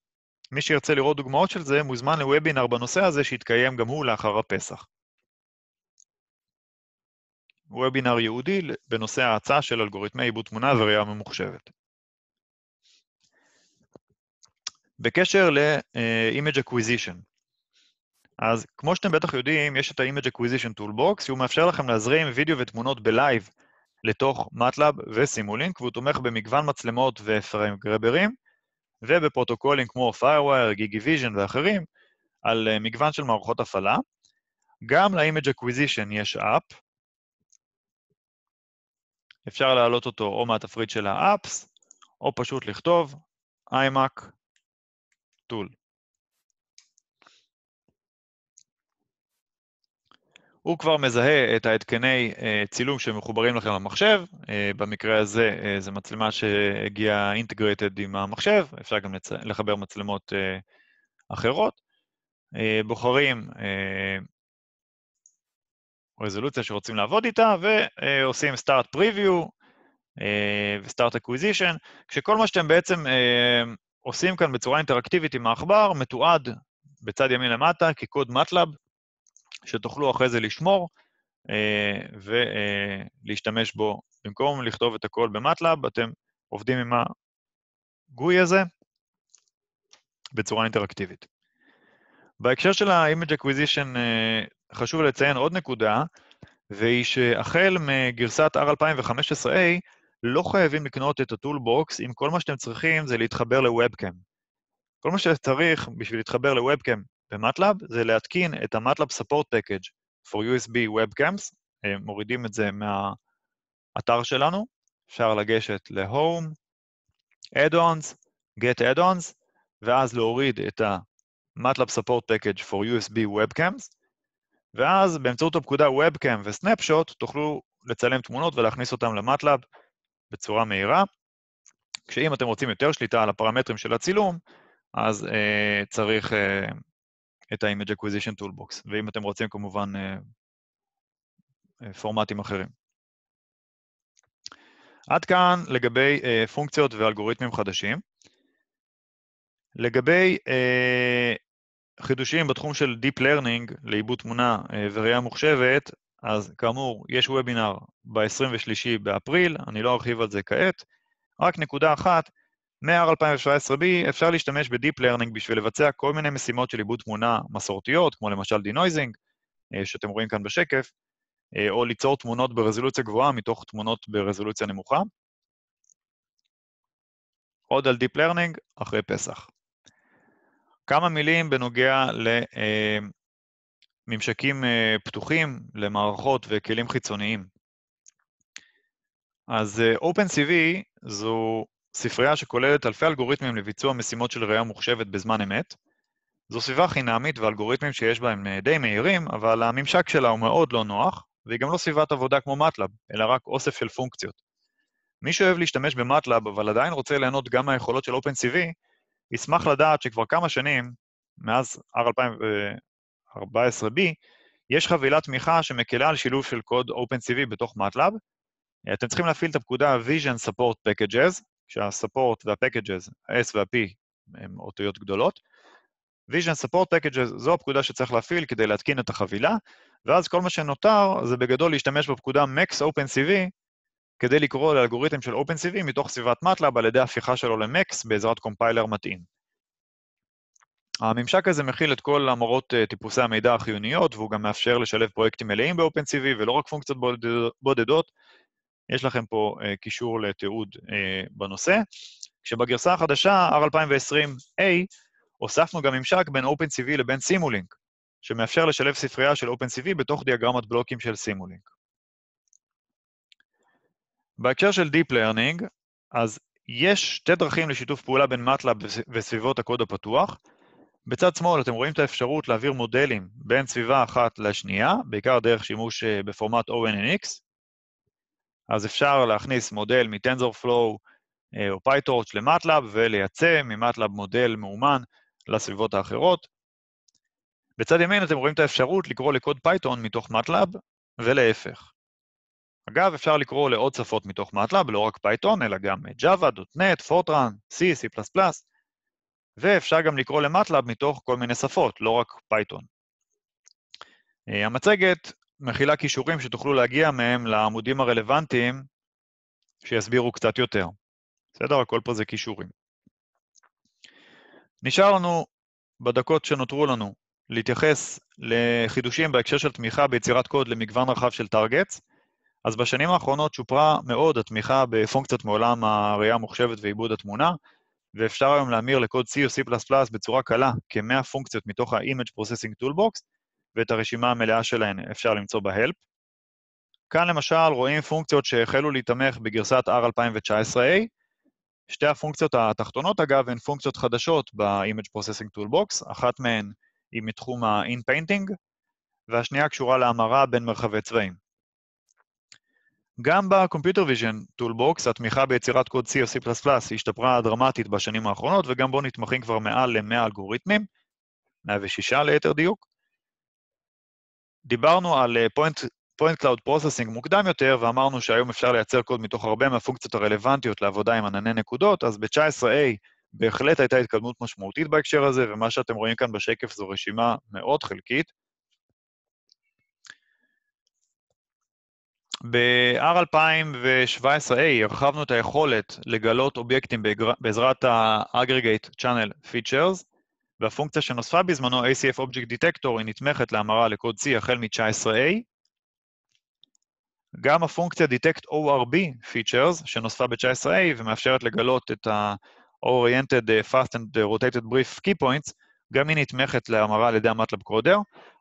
S1: מי שירצה לראות דוגמאות של זה, מוזמן לוובינר בנושא הזה, שיתקיים גם הוא לאחר הפסח. וובינר ייעודי בנושא ההאצה של אלגוריתמי עיבוד תמונה וראייה ממוחשבת. בקשר ל-image acquisition, אז כמו שאתם בטח יודעים, יש את ה-image acquisition toolbox, שהוא מאפשר לכם להזרים וידאו ותמונות בלייב לתוך MATLAB ו Simulink, והוא תומך במגוון מצלמות ו frame grabber ים, ובפרוטוקולים כמו Firewire, GigE Vision ואחרים, על אה, מגוון של מערכות הפעלה. גם ל-image acquisition יש אפ, אפשר להעלות אותו או מהתפריט של ה-apps, או פשוט לכתוב iMac tool. הוא כבר מזהה את ההתקני אה, צילום שמחוברים לכם למחשב, אה, במקרה הזה אה, זו מצלמה שהגיעה אינטגרטד עם המחשב, אפשר גם. לחבר מצלמות אחרות. בוחרים רזולוציה שרוצים לעבוד איתה, ועושים Start Preview ו-Start Acquisition, כשכל מה שאתם בעצם עושים כאן בצורה אינטראקטיבית עם העכבר, מתועד בצד ימין למטה כקוד MATLAB, שתוכלו אחרי זה לשמור אה, ולהשתמש בו. במקום לכתוב את הכל במטלאב, אתם עובדים עם ה GUI הזה בצורה אינטראקטיבית. בהקשר של ה-image acquisition אה, חשוב לציין עוד נקודה, והיא שהחל מגרסת R2015A, לא חייבים לקנות את ה toolbox, אם כל מה שאתם צריכים זה להתחבר ל webcam. כל מה שצריך בשביל להתחבר ל webcam ב MATLAB זה להתקין את ה MATLAB Support Package for USB Webcams, אה, מורידים את זה מהאתר שלנו, אפשר לגשת ל-Home, Add-ons, Get Add-ons, ואז להוריד את ה-MATLAB Support Package for USB Webcams, ואז באמצעות הפקודה Webcam ו-Snapshot תוכלו לצלם תמונות ולהכניס אותן למטלאב בצורה מהירה. כשאם אתם רוצים יותר שליטה על הפרמטרים של הצילום, אז uh, צריך uh, את ה-image acquisition toolbox, ואם אתם רוצים כמובן אה, אה, פורמטים אחרים. עד כאן לגבי אה, פונקציות ואלגוריתמים חדשים. לגבי חידושים בתחום של Deep Learning לעיבוד תמונה וראייה מוחשבת, אז כאמור, יש וובינר ב-23 באפריל, אני לא ארחיב על זה כעת. רק נקודה אחת, מ-R2017B אפשר להשתמש ב-Deep Learning בשביל לבצע כל מיני משימות של עיבוד תמונה מסורתיות, כמו למשל denoising, אה, שאתם רואים כאן בשקף, אה, או ליצור תמונות ברזולוציה גבוהה מתוך תמונות ברזולוציה נמוכה. עוד על Deep Learning אחרי פסח. כמה מילים בנוגע לממשקים אה, פתוחים, למערכות וכלים חיצוניים. אז OpenCV זו ספרייה שכוללת אלפי אלגוריתמים לביצוע משימות של ראייה מוחשבת בזמן אמת. זו סביבה חינמית ואלגוריתמים שיש בהם אה, די מהירים, אבל הממשק שלה הוא מאוד לא נוח, והיא גם לא סביבת עבודה כמו MATLAB, אלא רק אוסף של פונקציות. מי שאוהב להשתמש במטלאב, אבל עדיין רוצה ליהנות גם מהיכולות של OpenCV, ישמח לדעת שכבר כמה שנים, מאז R2000, 14B, יש חבילת תמיכה שמקלה על שילוב של קוד OpenCV בתוך MATLAB. אתם צריכים להפעיל את הפקודה Vision Support Packages, כשה-Support וה-Packages, ה-S וה-P, הם אותיות גדולות. Vision Support Packages זו הפקודה שצריך להפעיל כדי להתקין את החבילה, ואז כל מה שנותר זה בגדול להשתמש בפקודה Max OpenCV כדי לקרוא לאלגוריתם של OpenCV מתוך סביבת MATLAB על ידי הפיכה שלו ל-Max בעזרת קומפיילר מתאים. הממשק הזה מכיל את כל המורות אה, טיפוסי המידע החיוניות, והוא גם מאפשר לשלב פרויקטים מלאים ב-OpenCV ולא רק פונקציות בודדות. יש לכם פה uh, קישור לתיעוד uh, בנושא. כשבגרסה החדשה, R2020A, הוספנו גם ממשק בין OpenCV לבין Simulink, שמאפשר לשלב ספרייה של OpenCV בתוך דיאגרמת בלוקים של Simulink. בהקשר של Deep Learning, אז יש שתי דרכים לשיתוף פעולה בין MATLAB וסביבות הקוד הפתוח. בצד שמאל אתם רואים את האפשרות להעביר מודלים בין סביבה אחת לשנייה, בעיקר דרך שימוש אה, בפורמט ONNX. אז אפשר להכניס מודל מ-TensorFlow אה, או PyTorch ל MATLAB ולייצא מ MATLAB מודל מאומן לסביבות האחרות. בצד ימין אתם רואים את האפשרות לקרוא לקוד Python מתוך MATLAB ולהפך. אגב, אפשר לקרוא לעוד שפות מתוך MATLAB, לא רק Python, אלא גם Java, .NET, Fortran, C, C++, ואפשר גם לקרוא ל MATLAB מתוך כל מיני שפות, לא רק Python. אה, המצגת מכילה קישורים שתוכלו להגיע מהם לעמודים הרלוונטיים שיסבירו קצת יותר. בסדר? הכל פה זה קישורים. נשאר לנו, בדקות שנותרו לנו, להתייחס לחידושים בהקשר של תמיכה ביצירת קוד למגוון רחב של טארגטס. אז בשנים האחרונות שופרה מאוד התמיכה בפונקציות מעולם הראייה המוחשבת ועיבוד התמונה, ואפשר היום להמיר לקוד C או C++ בצורה קלה כ-100 פונקציות מתוך ה-Image Processing Toolbox, ואת הרשימה המלאה שלהן אפשר למצוא ב-Help. כאן למשל רואים פונקציות שהחלו להיתמך בגרסת R2019A, שתי הפונקציות התחתונות, אגב, הן פונקציות חדשות ב-Image Processing Toolbox, אחת מהן היא מתחום ה-In-Painting, והשנייה קשורה להמרה בין מרחבי צבעים. גם ב-Computer Vision Toolbox, התמיכה ביצירת קוד C או C++ השתפרה דרמטית בשנים האחרונות, וגם בו נתמכים כבר מעל ל-100 אלגוריתמים, 106 ליתר דיוק. דיברנו על אה, Point Point Cloud Processing מוקדם יותר, ואמרנו שהיום אפשר לייצר קוד מתוך הרבה מהפונקציות הרלוונטיות לעבודה עם ענני נקודות, אז ב-19A בהחלט הייתה התקדמות משמעותית בהקשר הזה, ומה שאתם רואים כאן בשקף זו רשימה מאוד חלקית. ב-R2017A הרחבנו את היכולת לגלות אובייקטים בעזרת ה-Aggregate Channel Features, והפונקציה שנוספה בזמנו, ACF Object Detector, היא נתמכת להמרה לקוד C החל מ-19A, גם הפונקציה Detect ORB Features, שנוספה ב-19A ומאפשרת לגלות את ה-Oriented uh, Fast and Rotated Brief Key Points, גם היא נתמכת להמרה על ידי המטלב קודר.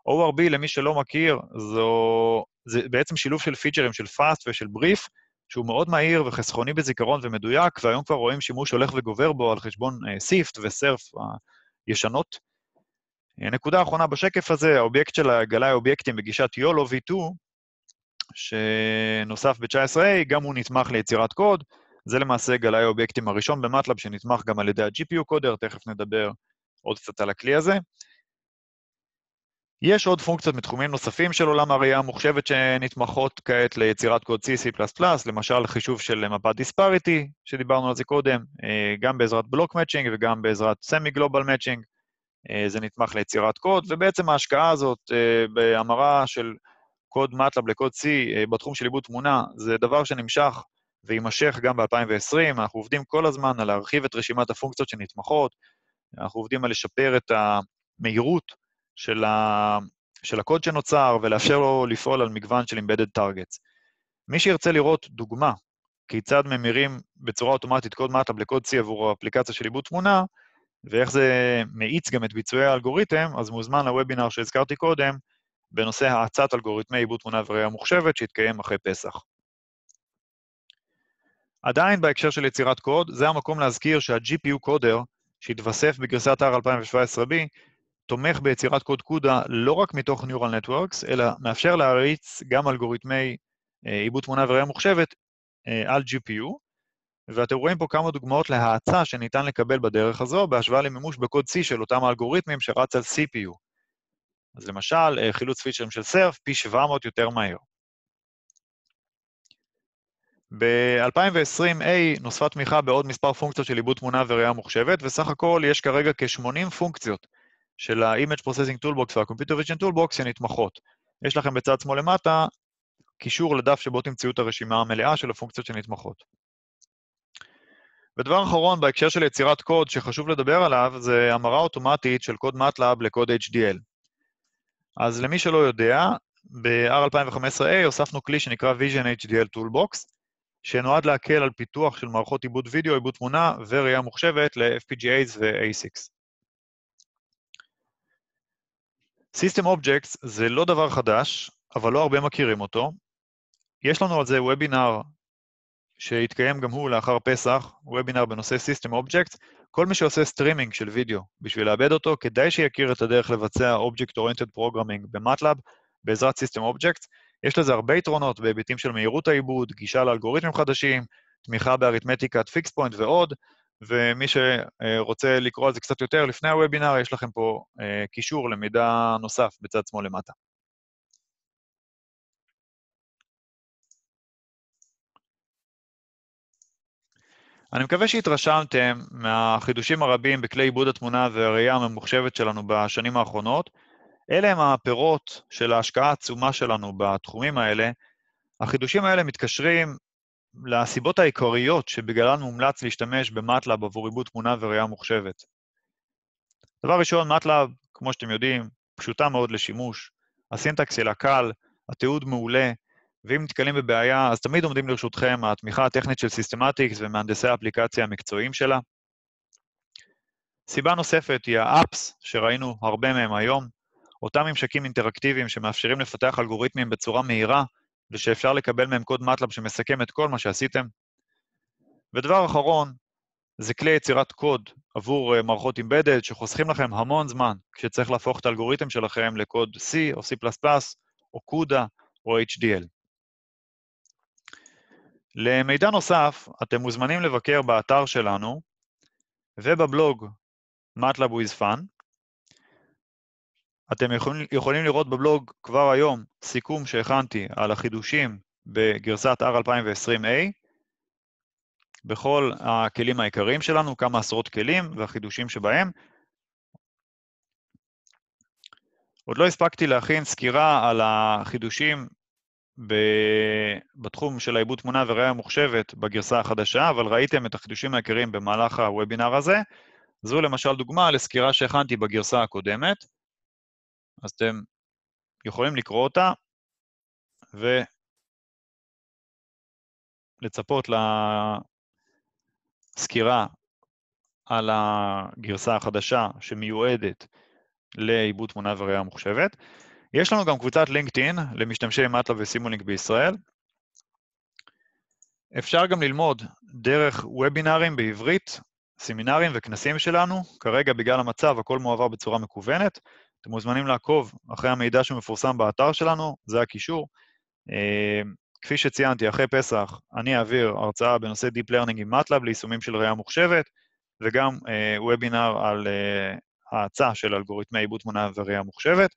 S1: ORB, למי שלא מכיר, זו, זה בעצם שילוב של פיצ'רים של Fast ושל Brief, שהוא מאוד מהיר וחסכוני בזיכרון ומדויק, והיום כבר רואים שימוש הולך וגובר בו על חשבון uh, SIFT ו-SERF הישנות. נקודה אחרונה בשקף הזה, האובייקט של הגלאי אובייקטים בגישת YOLO V2, שנוסף ב-19A, גם הוא נתמך ליצירת קוד. זה למעשה גלאי האובייקטים הראשון ב MATLAB, שנתמך גם על ידי ה-GPU Coder, תכף נדבר עוד קצת על הכלי הזה. יש עוד פונקציות מתחומים נוספים של עולם הראייה המוחשבת שנתמכות כעת ליצירת קוד C, C++, למשל חישוב של מפת disparity, שדיברנו על זה קודם, אה, גם בעזרת block matching וגם בעזרת semi global matching, זה נתמך ליצירת קוד, ובעצם ההשקעה הזאת אה, בהמרה של קוד מטלאב לקוד C אה, בתחום של עיבוד תמונה, זה דבר שנמשך ויימשך גם ב-2020. אנחנו עובדים כל הזמן על להרחיב את רשימת הפונקציות שנתמכות, אנחנו עובדים על לשפר את המהירות של, ה... של הקוד שנוצר ולאפשר לו לפעול על מגוון של Embedded Targets. מי שירצה לראות דוגמה כיצד ממירים בצורה אוטומטית קוד מטלאב לקוד C עבור האפליקציה של עיבוד תמונה, ואיך זה מאיץ גם את ביצועי האלגוריתם, אז מוזמן לוובינר שהזכרתי קודם, בנושא האצת אלגוריתמי עיבוד תמונה וראייה מוחשבת שהתקיים אחרי פסח. עדיין בהקשר של יצירת קוד, זה המקום להזכיר שה-GPU קודר, שהתווסף בגרסת R2017B, תומך ביצירת קוד קודה לא רק מתוך Neural Networks, אלא מאפשר להריץ גם אלגוריתמי אה, עיבוד תמונה וראייה מוחשבת אה, על GPU, ואתם רואים פה כמה דוגמאות להאצה שניתן לקבל בדרך הזו, בהשוואה למימוש בקוד C של אותם האלגוריתמים שרץ על CPU.
S2: אז למשל, אה, חילוץ פיצ'רים של סרף פי 700 יותר מהר. ב-2020A נוספה תמיכה בעוד מספר פונקציות של עיבוד תמונה וראייה מוחשבת, וסך הכל יש כרגע כ-80 פונקציות של ה-Image Processing Toolbox וה-Computer Vision Toolbox שנתמכות. יש לכם בצד שמאל למטה קישור לדף שבו תמצאו את הרשימה המלאה של הפונקציות שנתמכות. ודבר אחרון, בהקשר של יצירת קוד שחשוב לדבר עליו, זה המרה אוטומטית של קוד MATLAB לקוד HDL. אז למי שלא יודע, ב-R2015A הוספנו כלי שנקרא Vision HDL Toolbox, שנועד להקל על פיתוח של מערכות עיבוד וידאו, עיבוד תמונה וראייה מוחשבת ל-FPGAs ו-ASICs. System Objects זה לא דבר חדש, אבל לא הרבה מכירים אותו. יש לנו על זה וובינר שהתקיים גם הוא לאחר פסח, וובינר בנושא System Objects. כל מי שעושה סטרימינג של וידאו בשביל לעבד אותו, כדאי שיכיר את הדרך לבצע Object Oriented Programming ב MATLAB בעזרת System Objects. יש לזה הרבה יתרונות בהיבטים של מהירות העיבוד, גישה לאלגוריתמים חדשים, תמיכה באריתמטיקת fixed point ועוד, ומי שרוצה לקרוא על זה קצת יותר לפני הוובינר, יש לכם פה אה, קישור למידע נוסף בצד שמאל למטה. אני מקווה שהתרשמתם מהחידושים הרבים בכלי עיבוד התמונה והראייה הממוחשבת שלנו בשנים האחרונות. אלה הם הפירות של ההשקעה העצומה שלנו בתחומים האלה. החידושים האלה מתקשרים לסיבות העיקריות שבגללן מומלץ להשתמש ב MATLAB עבור עיבוד תמונה וראייה מוחשבת. דבר ראשון, MATLAB, כמו שאתם יודעים, פשוטה מאוד לשימוש, ה syntax שלה קל, התיעוד מעולה, ואם נתקלים בבעיה, אז תמיד עומדים לרשותכם התמיכה הטכנית של Systematics ומהנדסי האפליקציה המקצועיים שלה. סיבה נוספת היא האפס, שראינו הרבה מהם היום, אותם ממשקים אינטראקטיביים שמאפשרים לפתח אלגוריתמים בצורה מהירה, ושאפשר לקבל מהם קוד מטלאב שמסכם את כל מה שעשיתם. ודבר אחרון, זה כלי יצירת קוד עבור אה, מערכות אימבדד, שחוסכים לכם המון זמן כשצריך להפוך את האלגוריתם שלכם לקוד C או C++ או CUDA או HDL. למידע נוסף, אתם מוזמנים לבקר באתר שלנו ובבלוג MATLAB with Fun. אתם יכולים, יכולים לראות בבלוג כבר היום סיכום שהכנתי על החידושים בגרסת R2020A, בכל הכלים העיקריים שלנו, כמה עשרות כלים והחידושים שבהם. עוד לא הספקתי להכין סקירה על החידושים בתחום של העיבוד תמונה וראייה מוחשבת בגרסה החדשה, אבל ראיתם את החידושים העיקריים במהלך הוובינר הזה. זו למשל דוגמה לסקירה שהכנתי בגרסה הקודמת, אז אתם יכולים לקרוא אותה ולצפות לסקירה על הגרסה החדשה שמיועדת לעיבוד תמונה וראייה מוחשבת. יש לנו גם קבוצת לינקדאין למשתמשי מטלה וסימולינק בישראל. אפשר גם ללמוד דרך וובינארים בעברית, סמינרים וכנסים שלנו. כרגע, בגלל המצב, הכל מועבר בצורה מקוונת. אתם מוזמנים לעקוב אחרי המידע שמפורסם באתר שלנו, זה הקישור. אה, כפי שציינתי, אחרי פסח אני אעביר הרצאה בנושא Deep Learning עם MATLAB ליישומים של ראייה מוחשבת, וגם וובינר אה, על אה, האצה של אלגוריתמי עיבוד תמונה וראייה מוחשבת.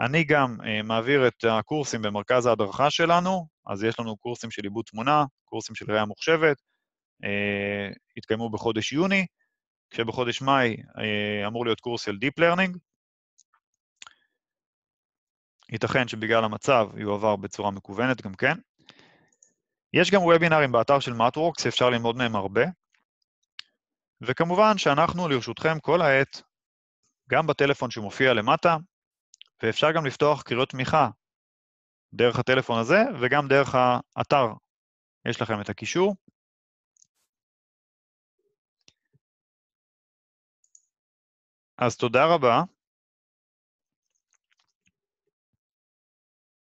S2: אני גם uh, מעביר את הקורסים במרכז ההדרכה שלנו, אז יש לנו קורסים של עיבוד תמונה, קורסים של ראייה מוחשבת, uh, התקיימו בחודש יוני, כשבחודש מאי uh, אמור להיות קורס של Deep Learning. ייתכן שבגלל המצב יועבר בצורה מקוונת גם כן. יש גם וובינארים באתר של MatWorks, אפשר ללמוד מהם הרבה. וכמובן שאנחנו לרשותכם כל העת, גם בטלפון שמופיע למטה, ואפשר גם לפתוח קריאות תמיכה דרך הטלפון הזה וגם דרך האתר. יש לכם את הקישור. אז תודה רבה.